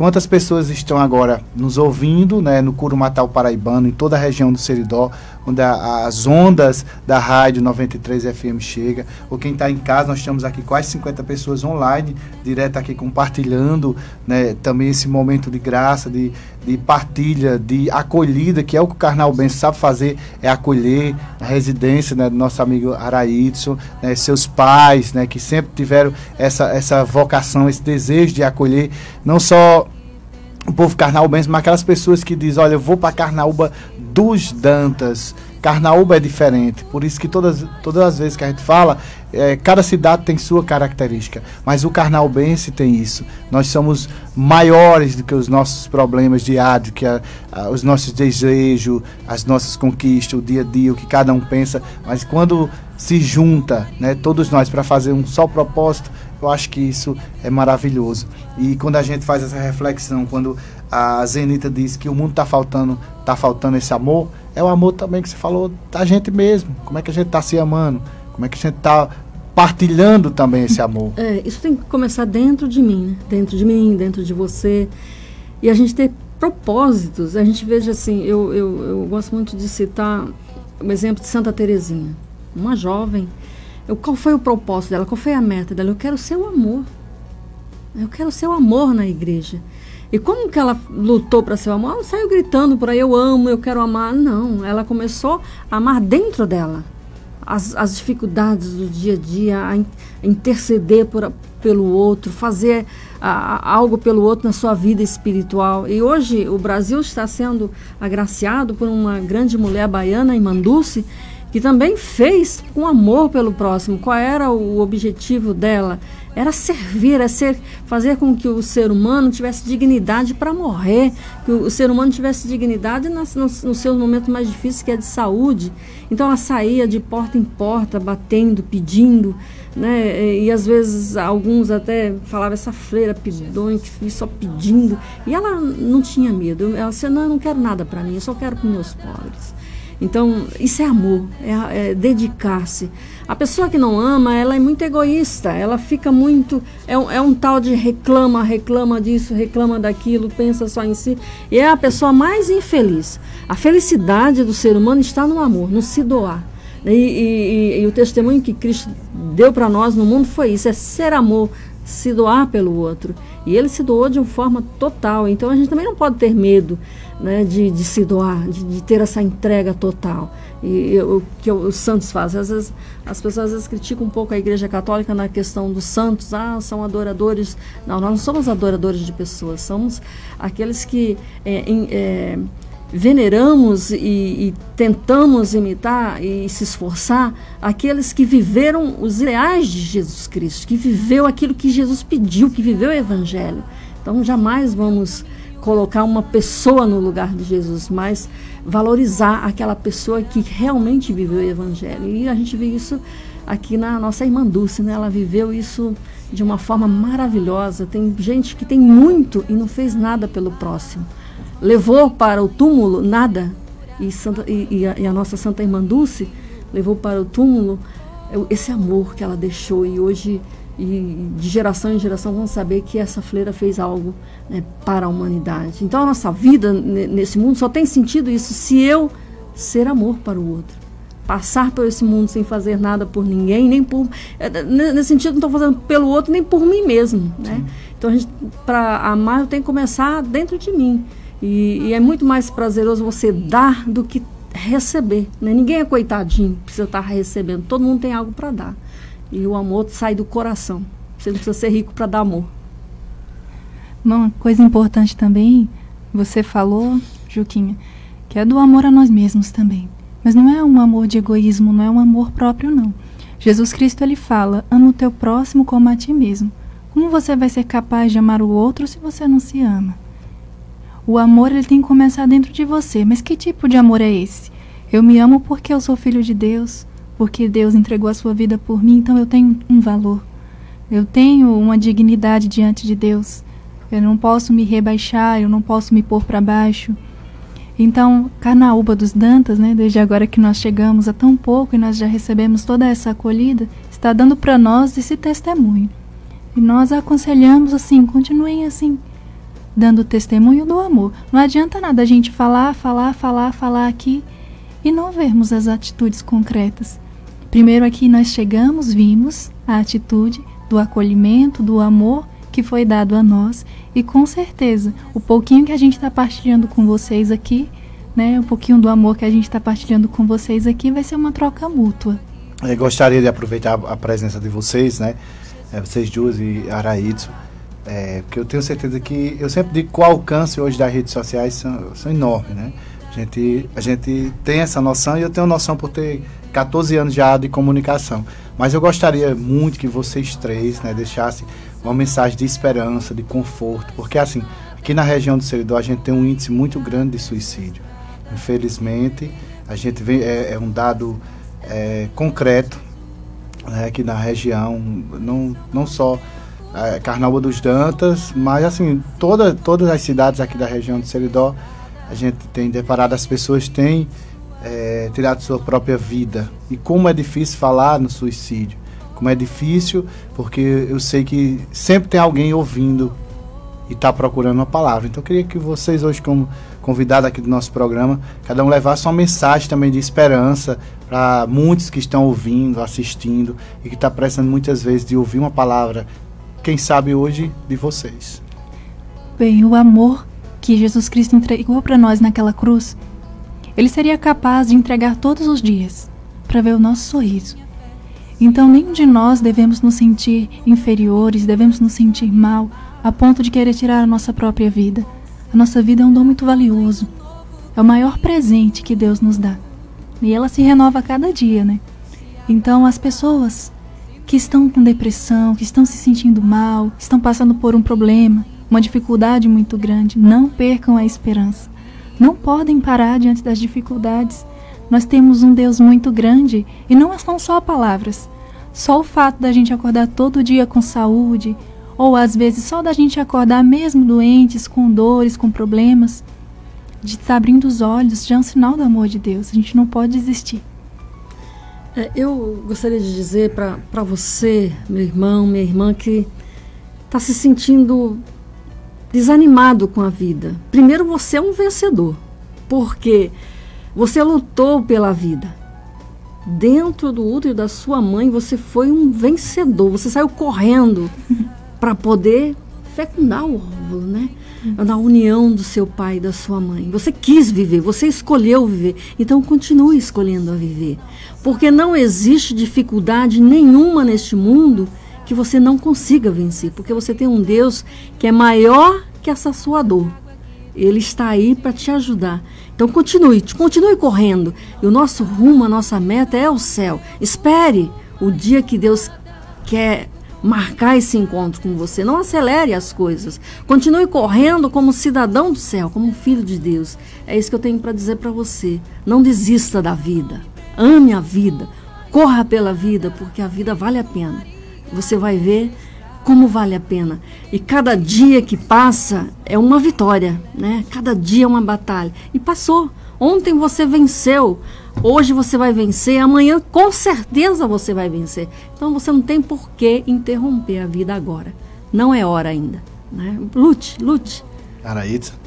Quantas pessoas estão agora nos ouvindo, né, no Curumatal Paraibano, em toda a região do Seridó, onde a, as ondas da rádio 93 FM chega, ou quem está em casa, nós estamos aqui quase 50 pessoas online, direto aqui compartilhando, né, também esse momento de graça, de, de partilha, de acolhida, que é o que o Carnal Benção sabe fazer, é acolher a residência né, do nosso amigo Araídson, né, seus pais, né, que sempre tiveram essa, essa vocação, esse desejo de acolher, não só o povo carnaúbense, mas aquelas pessoas que dizem, olha, eu vou para Carnaúba dos Dantas. Carnaúba é diferente, por isso que todas, todas as vezes que a gente fala, é, cada cidade tem sua característica, mas o carnaúbense tem isso. Nós somos maiores do que os nossos problemas diários, que a, a, os nossos desejos, as nossas conquistas, o dia a dia, o que cada um pensa, mas quando se junta, né, todos nós para fazer um só propósito, eu acho que isso é maravilhoso. E quando a gente faz essa reflexão, quando a Zenita diz que o mundo está faltando, tá faltando esse amor, é o amor também que você falou da gente mesmo. Como é que a gente está se amando? Como é que a gente está partilhando também esse amor? É, isso tem que começar dentro de mim, né? dentro de mim, dentro de você. E a gente ter propósitos. A gente veja assim, eu, eu, eu gosto muito de citar o exemplo de Santa Terezinha, uma jovem eu, qual foi o propósito dela? Qual foi a meta dela? Eu quero ser o amor. Eu quero ser o amor na igreja. E como que ela lutou para ser amor? Ela não saiu gritando por aí, eu amo, eu quero amar. Não, ela começou a amar dentro dela. As, as dificuldades do dia a dia, a, interceder por, pelo outro, fazer a, algo pelo outro na sua vida espiritual. E hoje o Brasil está sendo agraciado por uma grande mulher baiana, Imanduce, que também fez com amor pelo próximo. Qual era o objetivo dela? Era servir, era ser, fazer com que o ser humano tivesse dignidade para morrer, que o ser humano tivesse dignidade nos, nos, nos seus momentos mais difíceis, que é de saúde. Então ela saía de porta em porta, batendo, pedindo, né? E às vezes alguns até falavam essa freira pidonha que só pedindo. E ela não tinha medo. Ela disse: Não, eu não quero nada para mim, eu só quero para meus pobres. Então, isso é amor, é, é dedicar-se. A pessoa que não ama, ela é muito egoísta, ela fica muito. É um, é um tal de reclama, reclama disso, reclama daquilo, pensa só em si. E é a pessoa mais infeliz. A felicidade do ser humano está no amor, no se doar. E, e, e, o testemunho que Cristo deu para nós no mundo foi isso: é ser amor, se doar pelo outro. E ele se doou de uma forma total. Então a gente também não pode ter medo né, de, de se doar, de, de ter essa entrega total. E o que os santos fazem. Às vezes, as pessoas às vezes criticam um pouco a Igreja Católica na questão dos santos. Ah, são adoradores. Não, nós não somos adoradores de pessoas. Somos aqueles que é, em, é, veneramos e, e, tentamos imitar e se esforçar aqueles que viveram os ideais de Jesus Cristo, que viveu aquilo que Jesus pediu, que viveu o Evangelho. Então, jamais vamos colocar uma pessoa no lugar de Jesus, mas valorizar aquela pessoa que realmente viveu o Evangelho. E a gente vê isso aqui na nossa irmã Dulce, né? Ela viveu isso de uma forma maravilhosa. Tem gente que tem muito e não fez nada pelo próximo. Levou para o túmulo nada. E, Santa, e, e, a, e a nossa Santa Irmã Dulce levou para o túmulo esse amor que ela deixou. E hoje e de geração em geração vão saber que essa fleira fez algo né, para a humanidade. Então a nossa vida nesse mundo só tem sentido isso se eu ser amor para o outro. Passar por esse mundo sem fazer nada por ninguém, nem por. É, nesse sentido, não estou fazendo pelo outro, nem por mim mesmo. Né? Então, para amar, eu tenho que começar dentro de mim. E, e, é muito mais prazeroso você dar do que receber. Né? Ninguém é coitadinho, precisa estar recebendo. Todo mundo tem algo para dar. E o amor sai do coração. Você não precisa ser rico para dar amor. Uma coisa importante também, você falou, Juquinha, que é do amor a nós mesmos também. Mas não é um amor de egoísmo, não é um amor próprio, não. Jesus Cristo ele fala: ama o teu próximo como a ti mesmo. Como você vai ser capaz de amar o outro se você não se ama? O amor ele tem que começar dentro de você. Mas que tipo de amor é esse? Eu me amo porque eu sou filho de Deus porque Deus entregou a sua vida por mim, então eu tenho um valor. Eu tenho uma dignidade diante de Deus. Eu não posso me rebaixar, eu não posso me pôr para baixo. Então, Carnaúba dos Dantas, né, desde agora que nós chegamos a tão pouco e nós já recebemos toda essa acolhida, está dando para nós esse testemunho. E nós aconselhamos assim, continuem assim. Dando testemunho do amor. Não adianta nada a gente falar, falar, falar, falar aqui e não vermos as atitudes concretas. Primeiro aqui nós chegamos, vimos a atitude do acolhimento, do amor que foi dado a nós e com certeza o pouquinho que a gente está partilhando com vocês aqui, né, um pouquinho do amor que a gente está partilhando com vocês aqui vai ser uma troca mútua. Eu gostaria de aproveitar a presença de vocês, né, é, vocês duas e Araítso, é, porque eu tenho certeza que eu sempre digo que o alcance hoje das redes sociais são, são enormes, né? A gente, a gente tem essa noção e eu tenho noção por ter 14 anos já de comunicação. Mas eu gostaria muito que vocês três né, deixassem uma mensagem de esperança, de conforto, porque assim, aqui na região do Seridó a gente tem um índice muito grande de suicídio. Infelizmente, a gente vê, é, é um dado é, concreto né, aqui na região, não, não só é, Carnaúba dos Dantas, mas assim, toda, todas as cidades aqui da região de Seridó, a gente tem deparado, as pessoas têm é, tirado sua própria vida. E como é difícil falar no suicídio. Como é difícil, porque eu sei que sempre tem alguém ouvindo e está procurando uma palavra. Então eu queria que vocês hoje, como convidados aqui do nosso programa, cada um levasse uma mensagem também de esperança para muitos que estão ouvindo, assistindo e que está precisando muitas vezes de ouvir uma palavra quem sabe hoje, de vocês. Bem, o amor que Jesus Cristo entregou para nós naquela cruz, ele seria capaz de entregar todos os dias para ver o nosso sorriso. Então, nenhum de nós devemos nos sentir inferiores, devemos nos sentir mal, a ponto de querer tirar a nossa própria vida. A nossa vida é um dom muito valioso. É o maior presente que Deus nos dá. E ela se renova a cada dia, né? Então, as pessoas que estão com depressão, que estão se sentindo mal, estão passando por um problema, uma dificuldade muito grande, não percam a esperança. Não podem parar diante das dificuldades. Nós temos um Deus muito grande e não são só palavras. Só o fato da gente acordar todo dia com saúde, ou às vezes só da gente acordar mesmo doentes, com dores, com problemas, de estar abrindo os olhos já é um sinal do amor de Deus. A gente não pode desistir. É, eu gostaria de dizer para você, meu irmão, minha irmã, que está se sentindo desanimado com a vida. Primeiro, você é um vencedor, porque você lutou pela vida. Dentro do útero da sua mãe, você foi um vencedor. Você saiu correndo para poder fecundar o óvulo, né? Na união do seu pai e da sua mãe. Você quis viver, você escolheu viver. Então continue escolhendo a viver. Porque não existe dificuldade nenhuma neste mundo que você não consiga vencer. Porque você tem um Deus que é maior que essa sua dor. Ele está aí para te ajudar. Então continue, continue correndo. E o nosso rumo, a nossa meta é o céu. Espere o dia que Deus quer marcar esse encontro com você. Não acelere as coisas. Continue correndo como cidadão do céu, como filho de Deus. É isso que eu tenho para dizer para você. Não desista da vida. Ame a vida. Corra pela vida, porque a vida vale a pena. Você vai ver como vale a pena. E cada dia que passa é uma vitória, né? Cada dia é uma batalha. E passou. Ontem você venceu, hoje você vai vencer, amanhã com certeza você vai vencer. Então você não tem por que interromper a vida agora. Não é hora ainda. Né? Lute, lute. Araíta.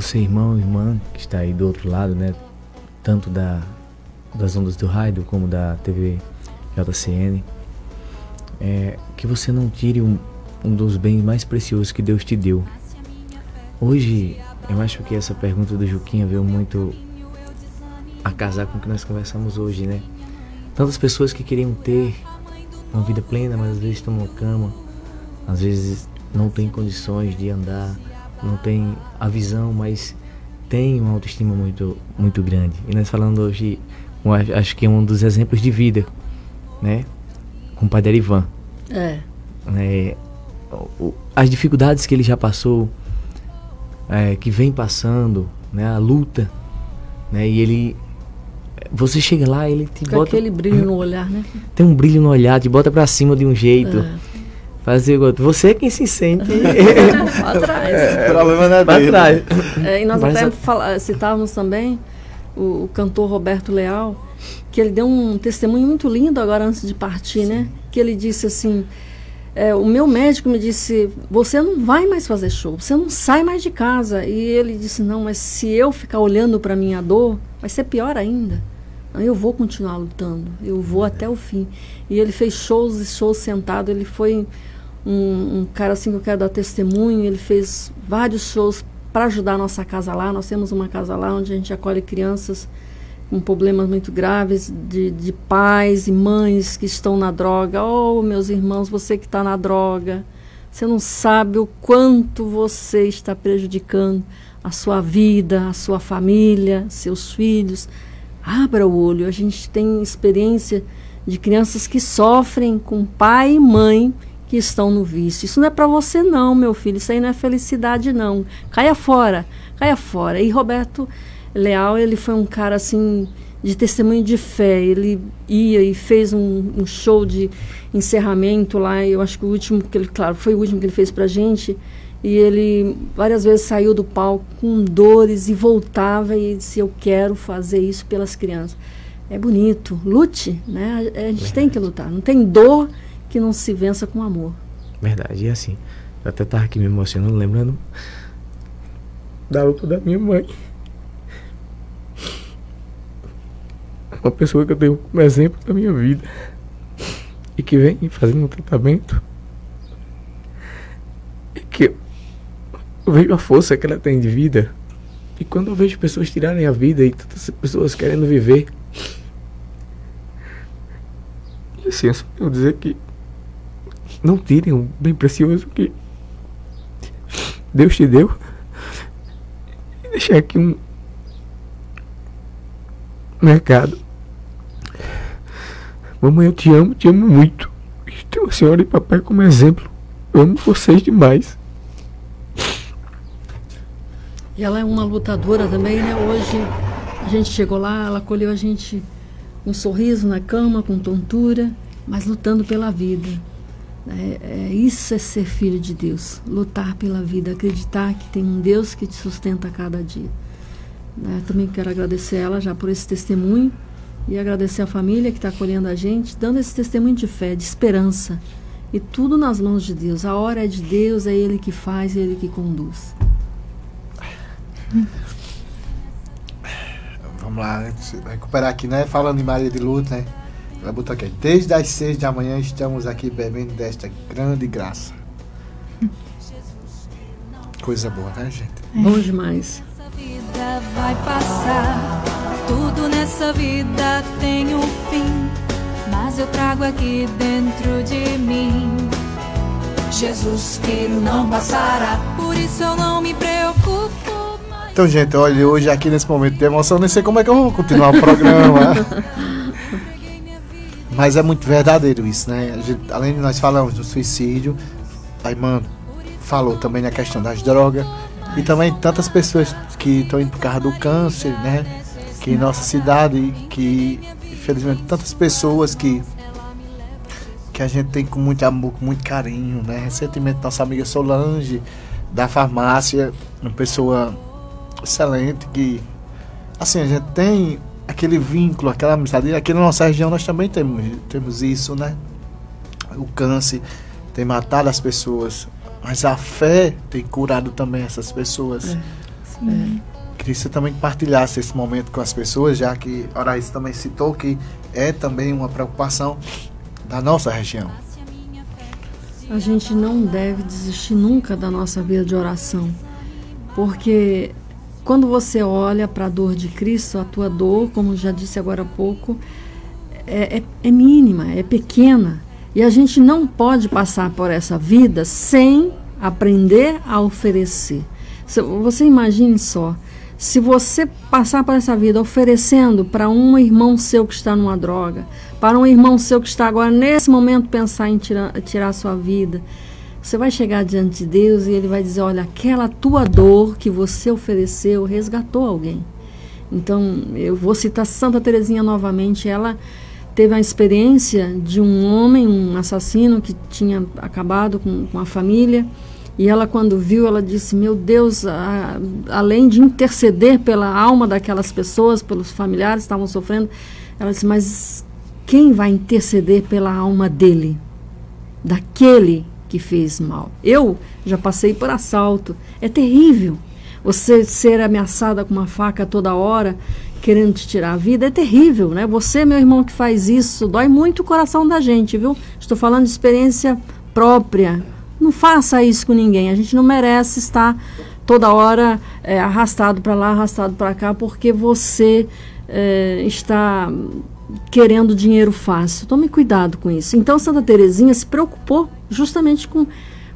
Você, irmão, irmã, que está aí do outro lado, né? Tanto da, das ondas do rádio como da TV JCN. É, que você não tire um, um dos bens mais preciosos que Deus te deu. Hoje, eu acho que essa pergunta do Juquinha veio muito a casar com o que nós conversamos hoje, né? Tantas pessoas que queriam ter uma vida plena, mas às vezes estão na cama, às vezes não tem condições de andar, não tem a visão, mas tem uma autoestima muito, muito grande. E nós falando hoje, acho que é um dos exemplos de vida, né? Com o Padre Ivan. É. é as dificuldades que ele já passou, é, que vem passando, né, a luta, né, e ele você chega lá, ele te Com bota aquele brilho no olhar, né? Tem um brilho no olhar, te bota para cima de um jeito. É. Você é quem se sente atrás. É, o problema não é dele. Trás. É, e nós Mas até a... fala, citávamos também o, o, cantor Roberto Leal, que ele deu um testemunho muito lindo agora antes de partir, Sim. né? Que ele disse assim: é, o meu médico me disse: Você não vai mais fazer show, você não sai mais de casa. E ele disse: Não, mas se eu ficar olhando para minha dor, vai ser pior ainda. Eu vou continuar lutando, eu vou até o fim. E ele fez shows e shows sentado. Ele foi um, um cara assim que eu quero dar testemunho. Ele fez vários shows para ajudar a nossa casa lá. Nós temos uma casa lá onde a gente acolhe crianças com problemas muito graves de, de pais e mães que estão na droga. Oh, meus irmãos, você que está na droga, você não sabe o quanto você está prejudicando a sua vida, a sua família, seus filhos. Abra o olho. A gente tem experiência de crianças que sofrem com pai e mãe que estão no vício. Isso não é para você não, meu filho. Isso aí não é felicidade não. Caia fora, caia fora. E Roberto Leal, ele foi um cara assim de testemunho de fé. Ele ia e fez um, um, show de encerramento lá. Eu acho que o último que ele, claro, foi o último que ele fez pra gente. E ele várias vezes saiu do palco com dores e voltava e disse: Eu quero fazer isso pelas crianças. É bonito. Lute, né? A, gente tem que lutar. Não tem dor que não se vença com amor. Verdade. E assim, eu até estava aqui me emocionando, lembrando da luta da minha mãe. uma pessoa que eu tenho como exemplo da minha vida e que vem fazendo um tratamento e que eu vejo a força que ela tem de vida e quando eu vejo pessoas tirarem a vida e tantas pessoas querendo viver assim, eu dizer que não tirem o bem precioso que Deus te deu e deixar aqui um mercado Mamãe, eu te amo, te amo muito. Tenho a senhora e papai como exemplo. Eu amo vocês demais. E ela é uma lutadora também, né? Hoje a gente chegou lá, ela acolheu a gente um sorriso na cama, com tontura, mas lutando pela vida. É, é, isso é ser filho de Deus, lutar pela vida, acreditar que tem um Deus que te sustenta a cada dia. Né? Também quero agradecer ela já por esse testemunho e agradecer a família que está acolhendo a gente, dando esse testemunho de fé, de esperança. E tudo nas mãos de Deus. A hora é de Deus, é Ele que faz, é Ele que conduz. Vamos lá, né? recuperar aqui, né? Falando em Maria de Luta, né? Vai botar aqui. Desde as seis da manhã estamos aqui bebendo desta grande graça. Coisa boa, né, gente? É. Bom demais. Essa vida vai passar tudo nessa vida tem um fim, mas eu trago aqui dentro de mim. Jesus que não passará, por isso eu não me preocupo. Mais. Então, gente, olha, hoje aqui nesse momento de emoção, nem sei como é que eu vou continuar o programa. Mas é muito verdadeiro isso, né? Gente, além de nós falarmos do suicídio, a irmã falou também na questão das drogas e também tantas pessoas que estão indo por causa do câncer, né? que em nossa cidade, que infelizmente tantas pessoas que que a gente tem com muito amor, com muito carinho, né? Recentemente nossa amiga Solange da farmácia, uma pessoa excelente que assim, a gente tem aquele vínculo, aquela amizade, aqui na nossa região nós também temos temos isso, né? O câncer tem matado as pessoas, mas a fé tem curado também essas pessoas. É, sim. É. Queria que você também partilhasse esse momento com as pessoas, já que Horais também citou que é também uma preocupação da nossa região. A gente não deve desistir nunca da nossa vida de oração, porque quando você olha para a dor de Cristo, a tua dor, como já disse agora há pouco, é, é, é mínima, é pequena. E a gente não pode passar por essa vida sem aprender a oferecer. Você imagine só, se você passar por essa vida oferecendo para um irmão seu que está numa droga, para um irmão seu que está agora nesse momento pensar em tirar, tirar sua vida, você vai chegar diante de Deus e ele vai dizer: Olha, aquela tua dor que você ofereceu resgatou alguém. Então, eu vou citar Santa Teresinha novamente. Ela teve a experiência de um homem, um assassino que tinha acabado com, com a família e ela, quando viu, ela disse: Meu Deus, a, além de interceder pela alma daquelas pessoas, pelos familiares que estavam sofrendo, ela disse: Mas quem vai interceder pela alma dele? daquele que fez mal. Eu já passei por assalto. É terrível. Você ser ameaçada com uma faca toda hora, querendo te tirar a vida, é terrível, né? Você, meu irmão, que faz isso, dói muito o coração da gente, viu? Estou falando de experiência própria. Não faça isso com ninguém. A gente não merece estar toda hora é, arrastado para lá, arrastado para cá, porque você é, está querendo dinheiro fácil. Tome cuidado com isso. Então, Santa Terezinha se preocupou justamente com,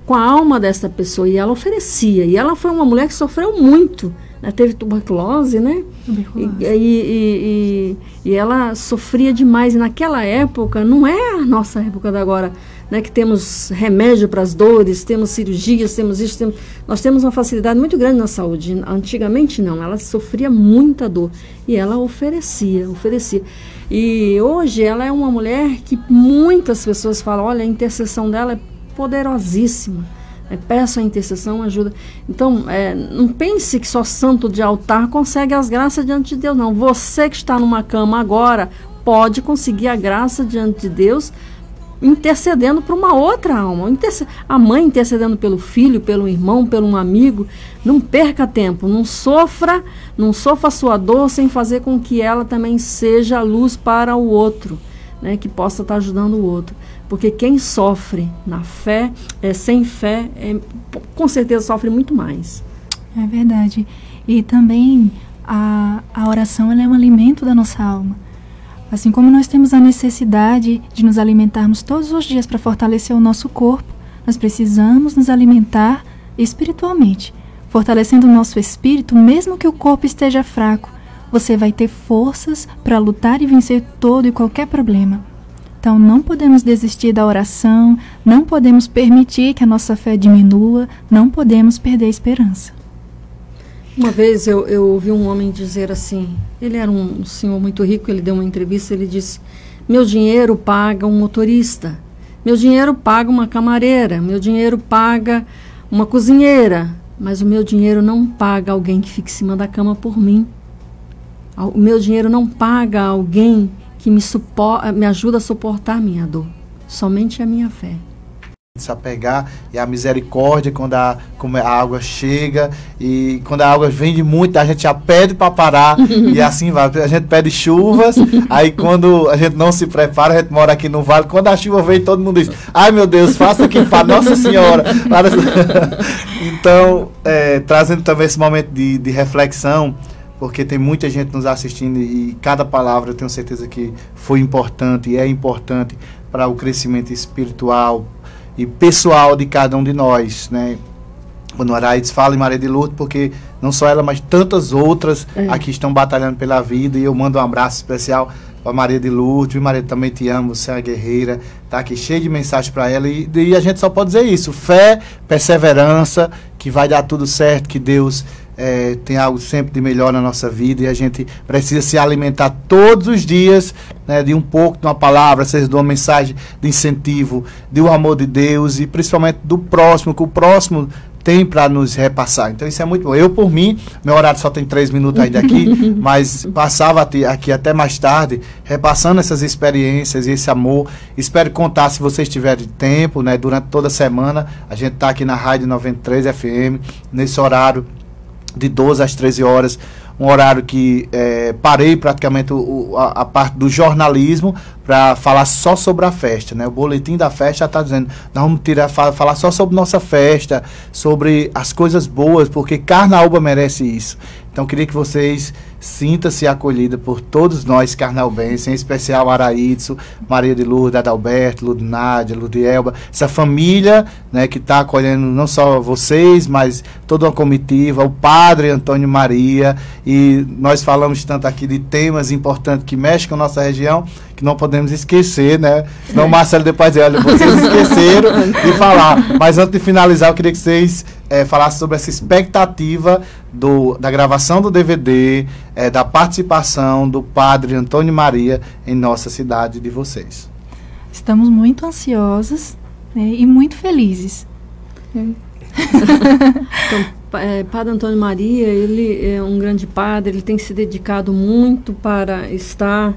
com a alma dessa pessoa e ela oferecia. E ela foi uma mulher que sofreu muito. Né? Teve tuberculose, né? Tuberculose. E, e, e, e, ela sofria demais. E naquela época, não é a nossa época da agora né, que temos remédio para as dores, temos cirurgias, temos isso, temos, nós temos uma facilidade muito grande na saúde. Antigamente não, ela sofria muita dor e ela oferecia, oferecia. E hoje ela é uma mulher que muitas pessoas falam, olha, a intercessão dela é poderosíssima. É, peço a intercessão, ajuda. Então, é, não pense que só santo de altar consegue as graças diante de Deus, não. Você que está numa cama agora pode conseguir a graça diante de Deus intercedendo para uma outra alma. A mãe intercedendo pelo filho, pelo irmão, pelo um amigo. Não perca tempo, não sofra, não sofra a sua dor sem fazer com que ela também seja luz para o outro, né, que possa estar ajudando o outro. Porque quem sofre na fé, é, sem fé, é, com certeza sofre muito mais. É verdade. E também a, a oração é um alimento da nossa alma. Assim como nós temos a necessidade de nos alimentarmos todos os dias para fortalecer o nosso corpo, nós precisamos nos alimentar espiritualmente, fortalecendo o nosso espírito, mesmo que o corpo esteja fraco. Você vai ter forças para lutar e vencer todo e qualquer problema. Então, não podemos desistir da oração, não podemos permitir que a nossa fé diminua, não podemos perder a esperança. Uma vez eu, eu ouvi um homem dizer assim: ele era um, senhor muito rico, ele deu uma entrevista, ele disse: Meu dinheiro paga um motorista, meu dinheiro paga uma camareira, meu dinheiro paga uma cozinheira, mas o meu dinheiro não paga alguém que fique em cima da cama por mim. O meu dinheiro não paga alguém que me, me ajuda a suportar minha dor. Somente a minha fé se apegar e a misericórdia quando a, como a água chega e quando a água vem de muito a gente já pede para parar e assim vai. A gente pede chuvas aí quando a gente não se prepara a gente mora aqui no vale quando a chuva vem todo mundo diz ai meu Deus faça aqui para Nossa Senhora. Então é, trazendo também esse momento de, de reflexão porque tem muita gente nos assistindo e cada palavra eu tenho certeza que foi importante e é importante para o crescimento espiritual e pessoal de cada um de nós, né? Quando Araides fala em Maria de Lourdes, porque não só ela, mas tantas outras é. aqui estão batalhando pela vida. E eu mando um abraço especial para Maria de Lourdes. Maria, também te amo, você é uma guerreira. Tá aqui cheio de mensagem para ela. E, e a gente só pode dizer isso: fé, perseverança, que vai dar tudo certo, que Deus é, tem algo sempre de melhor na nossa vida e a gente precisa se alimentar todos os dias né, de um pouco de uma palavra, seja de uma mensagem de incentivo, de um amor de Deus e principalmente do próximo, que o próximo tem para nos repassar. Então isso é muito bom. Eu, por mim, meu horário só tem três minutos ainda aqui, mas passava aqui até mais tarde, repassando essas experiências e esse amor. Espero contar, se vocês tiverem tempo, né, durante toda a semana. A gente está aqui na Rádio 93 FM, nesse horário de 12 às 13 horas, um horário que é, parei praticamente o, a, a, parte do jornalismo para falar só sobre a festa, né? O boletim da festa está dizendo, nós vamos tirar, falar só sobre nossa festa, sobre as coisas boas, porque Carnaúba merece isso. Então queria que vocês sintam-se acolhida por todos nós carnalbenses, em especial Araítso, Maria de Lourdes, Adalberto, Ludnádia, Ludielba, essa família né, que está acolhendo não só vocês, mas toda uma comitiva, o padre Antônio Maria, e nós falamos tanto aqui de temas importantes que mexem com a nossa região, que não podemos esquecer, né? Senão o Marcelo depois diz, olha, vocês esqueceram de falar. Mas antes de finalizar, eu queria que vocês é, falassem sobre essa expectativa do, da gravação do DVD, é, da participação do Padre Antônio Maria em nossa cidade de vocês. Estamos muito ansiosos né, e muito felizes. então, é, padre Antônio Maria, ele é um grande padre, ele tem se dedicado muito para estar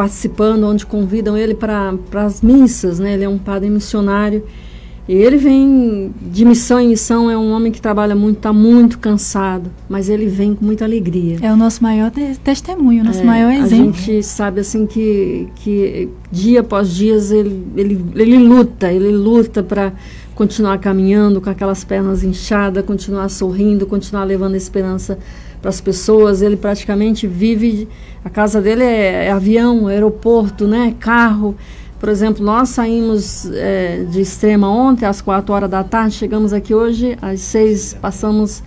participando, onde convidam ele para as missas, né? Ele é um padre missionário. E ele vem de missão em missão, é um homem que trabalha muito, está muito cansado, mas ele vem com muita alegria. É o nosso maior te testemunho, nosso é, maior exemplo. A gente sabe assim que, que dia após dia ele, ele, ele luta, ele luta para continuar caminhando com aquelas pernas inchadas, continuar sorrindo, continuar levando esperança para as pessoas. Ele praticamente vive, a casa dele é, é avião, aeroporto, né, carro. Por exemplo, nós saímos é, de Extrema ontem às 4 horas da tarde, chegamos aqui hoje às 6, passamos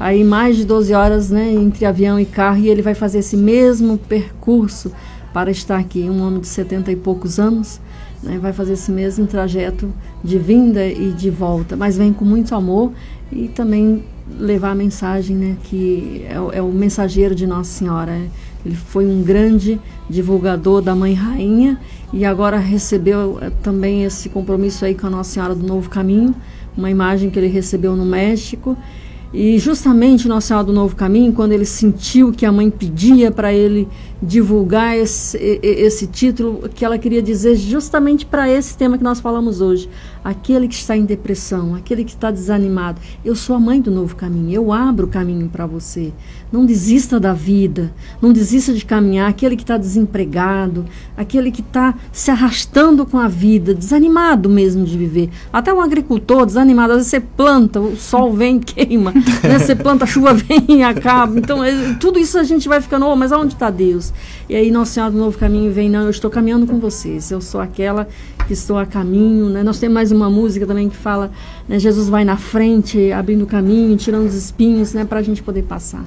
aí mais de 12 horas né, entre avião e carro e ele vai fazer esse mesmo percurso para estar aqui. Um homem de 70 e poucos anos né, vai fazer esse mesmo trajeto de vinda e de volta, mas vem com muito amor e também levar a mensagem né, que é, é o mensageiro de Nossa Senhora. Ele foi um grande divulgador da Mãe Rainha e agora recebeu eh, também esse compromisso aí com a Nossa Senhora do Novo Caminho, uma imagem que ele recebeu no México. E justamente Nossa Senhora do Novo Caminho, quando ele sentiu que a mãe pedia para ele divulgar esse, esse título, que ela queria dizer justamente para esse tema que nós falamos hoje. Aquele que está em depressão, aquele que está desanimado. Eu sou a mãe do novo caminho, eu abro o caminho para você. Não desista da vida, não desista de caminhar. Aquele que está desempregado, aquele que está se arrastando com a vida, desanimado mesmo de viver. Até um agricultor desanimado, às vezes você planta, o sol vem queima, né? você planta, a chuva vem e acaba. Então, é, tudo isso a gente vai ficando, oh, mas aonde está Deus? E aí Nossa Senhora do Novo Caminho vem, não, eu estou caminhando com vocês, eu sou aquela que estou a caminho. Né? Nós temos mais uma música também que fala, né, Jesus vai na frente, abrindo o caminho, tirando os espinhos, né, para a gente poder passar.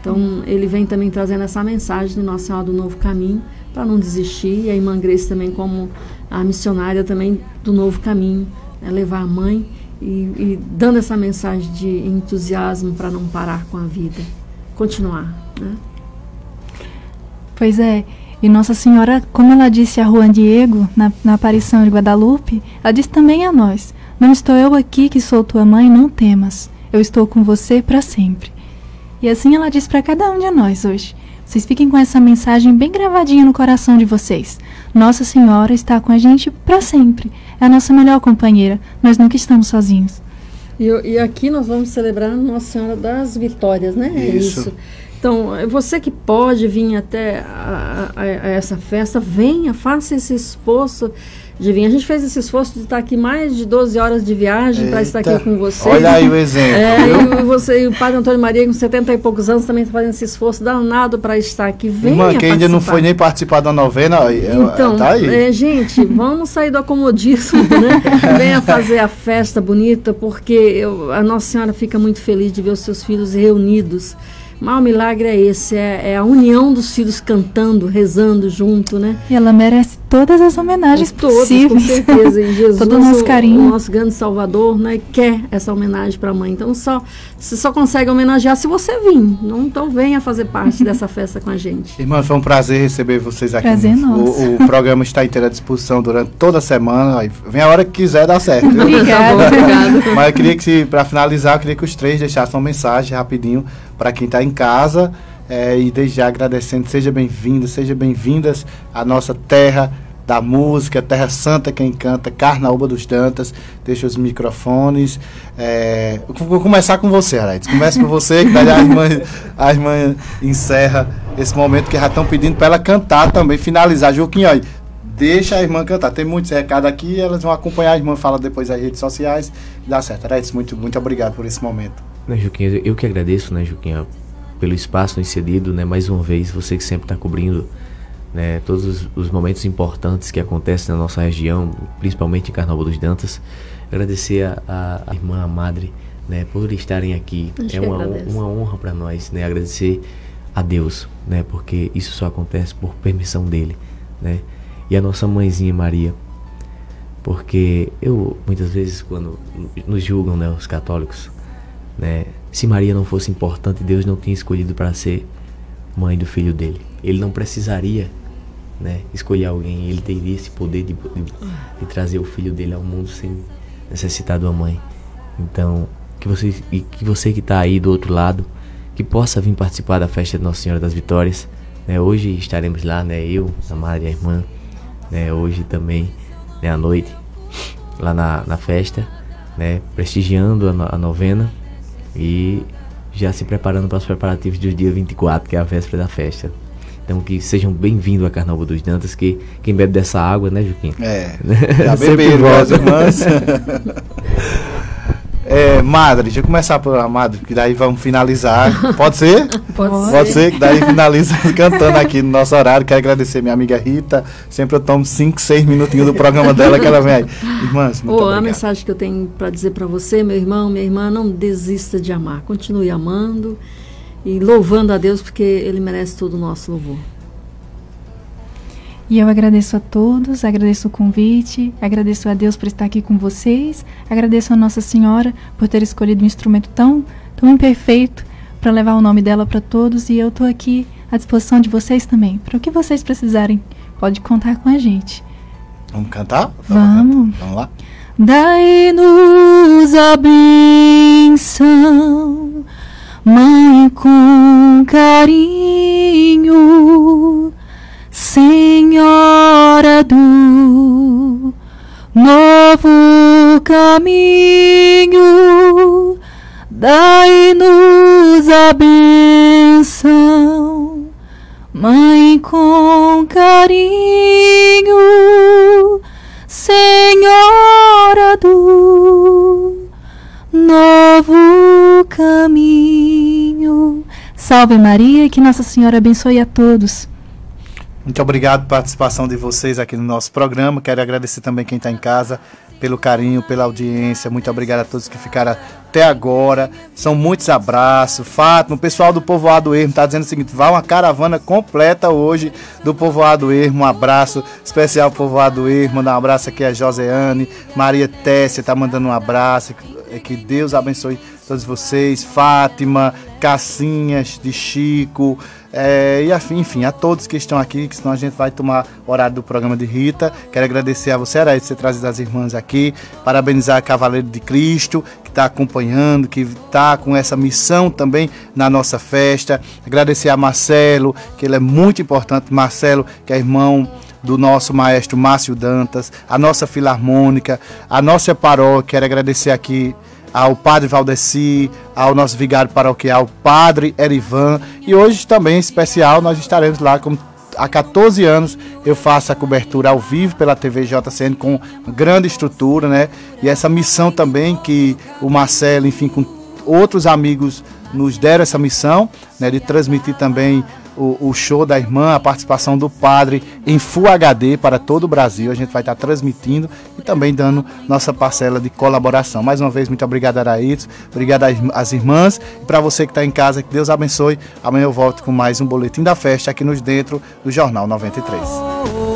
Então, ele vem também trazendo essa mensagem de Nossa Senhora do Novo Caminho, para não desistir. E a irmã Grace também, como a missionária também do Novo Caminho, né, levar a mãe e, e, dando essa mensagem de entusiasmo para não parar com a vida, continuar. Né? Pois é. E Nossa Senhora, como ela disse a Juan Diego na, na aparição de Guadalupe, ela disse também a nós: Não estou eu aqui que sou tua mãe, não temas. Eu estou com você para sempre. E assim ela diz para cada um de nós hoje. Vocês fiquem com essa mensagem bem gravadinha no coração de vocês. Nossa Senhora está com a gente para sempre. É a nossa melhor companheira. Nós nunca estamos sozinhos. E, e aqui nós vamos celebrar Nossa Senhora das Vitórias, né? É isso. isso. Então, você que pode vir até a, a, a essa festa, venha, faça esse esforço de vir. A gente fez esse esforço de estar aqui mais de 12 horas de viagem para estar aqui com você. Olha aí o exemplo. É, e você e o padre Antônio Maria, com 70 e poucos anos, também está fazendo esse esforço danado para estar aqui. Venha Irmã, que ainda não foi nem participar da novena, então, tá aí. É, gente, vamos sair do acomodismo, né? Venha fazer a festa bonita, porque eu, a Nossa Senhora fica muito feliz de ver os seus filhos reunidos mas o milagre é esse, é, é, a união dos filhos cantando, rezando junto, né? E ela merece todas as homenagens todas, possíveis. com certeza. E Jesus, Todo o nosso carinho. O, nosso grande Salvador, né, quer essa homenagem para a mãe. Então, só, você só consegue homenagear se você vir. Não, então, venha fazer parte dessa festa com a gente. Irmã, foi um prazer receber vocês aqui. Prazer nosso. O, o programa está inteiro à disposição durante toda a semana. Vem a hora que quiser, dá certo. Obrigada. Obrigado. Mas eu queria que, para finalizar, eu queria que os três deixassem uma mensagem rapidinho para quem está em casa. É, e desde já agradecendo, seja bem-vindo, seja bem-vindas à nossa terra da música, Terra Santa quem canta, Carnaúba dos Dantas, deixa os microfones. É, vou começar com você, Aretes. Começa com você, que daí a irmã, a irmã encerra esse momento que já estão pedindo para ela cantar também, finalizar. Juquinho, aí, deixa a irmã cantar. Tem muitos recados aqui, elas vão acompanhar a irmã, fala depois nas redes sociais. Dá certo. Aretes, muito, muito obrigado por esse momento. Né, Juquinha, eu que agradeço, né, Juquinha, pelo espaço incedido, né, mais uma vez, você que sempre está cobrindo né, todos os, os, momentos importantes que acontecem na nossa região, principalmente em Carnaval dos Dantas. Agradecer a, a, a irmã, a madre, né, por estarem aqui. é uma, uma honra para nós, né, agradecer a Deus, né, porque isso só acontece por permissão dele, né, e a nossa mãezinha Maria, porque eu muitas vezes quando nos julgam, né, os católicos, né, se Maria não fosse importante, Deus não tinha escolhido para ser mãe do filho dele. Ele não precisaria né, escolher alguém, ele teria esse poder de, de, de, trazer o filho dele ao mundo sem necessitar de uma mãe. Então, que você, que você que está aí do outro lado, que possa vir participar da festa de Nossa Senhora das Vitórias, Né? Hoje estaremos lá, né? Eu, a Maria, a irmã, né? Hoje também, né? à noite, lá na, na festa, né? Prestigiando a, a novena e já se preparando para os preparativos do dia 24, que é a véspera da festa. Então que sejam bem-vindos a Carnaval dos Dantas, que quem bebe dessa água, né, Juquinho? É, já beberam, as irmãs. É, Madre, deixa eu começar pela Madre, que daí vamos finalizar. Pode ser? Pode, Pode ser, que daí finaliza cantando aqui no nosso horário. Quero agradecer minha amiga Rita. Sempre eu tomo 5, 6 minutinhos do programa dela que ela vem aí. Irmãs, muito Ô, a mensagem que eu tenho para dizer para você, meu irmão, minha irmã, não desista de amar. Continue amando e louvando a Deus, porque Ele merece todo o nosso louvor. E eu agradeço a todos, agradeço o convite, agradeço a Deus por estar aqui com vocês, agradeço a Nossa Senhora por ter escolhido um instrumento tão, tão imperfeito para levar o nome dela para todos e eu estou aqui à disposição de vocês também. Para o que vocês precisarem, pode contar com a gente. Vamos cantar? Vamos. Vamos lá? Dai-nos a benção, Mãe com carinho, Senhora do novo caminho, dai-nos a benção, Mãe com carinho, Senhora do novo caminho. Salve Maria que Nossa Senhora abençoe a todos. Muito obrigado pela participação de vocês aqui no nosso programa. Quero agradecer também quem está em casa pelo carinho, pela audiência. Muito obrigado a todos que ficaram até agora. São muitos abraços. Fátima, o pessoal do Povoado Ermo está dizendo o seguinte: vai uma caravana completa hoje do Povoado Ermo. Um abraço especial ao Povoado Ermo. Mandar um abraço aqui a Joseane, Maria Tessia está mandando um abraço. Que Deus abençoe todos vocês. Fátima, Cassinhas de Chico. É, e afim, enfim, a todos que estão aqui, que senão a gente vai tomar horário do programa de Rita. Quero agradecer a você, Araí, de ter trazido as irmãs aqui. Parabenizar a Cavaleiro de Cristo, que está acompanhando, que está com essa missão também na nossa festa. Agradecer a Marcelo, que ele é muito importante. Marcelo, que é irmão do nosso maestro Márcio Dantas, a nossa filarmônica, a nossa paróquia. Quero agradecer aqui ao Padre Valdeci, ao nosso vigário paroquial, Padre Erivan. E hoje também, em especial, nós estaremos lá com há 14 anos eu faço a cobertura ao vivo pela TV JCN com grande estrutura, né? E essa missão também que o Marcelo, enfim, com outros amigos nos deram essa missão, né, de transmitir também o, o show da irmã, a participação do padre em Full HD para todo o Brasil. A gente vai estar transmitindo e também dando nossa parcela de colaboração. Mais uma vez, muito obrigado, Araítos. Obrigado às- irmãs. E para você que está em casa, que Deus abençoe. Amanhã eu volto com mais um boletim da festa aqui nos Dentro do Jornal 93. oh,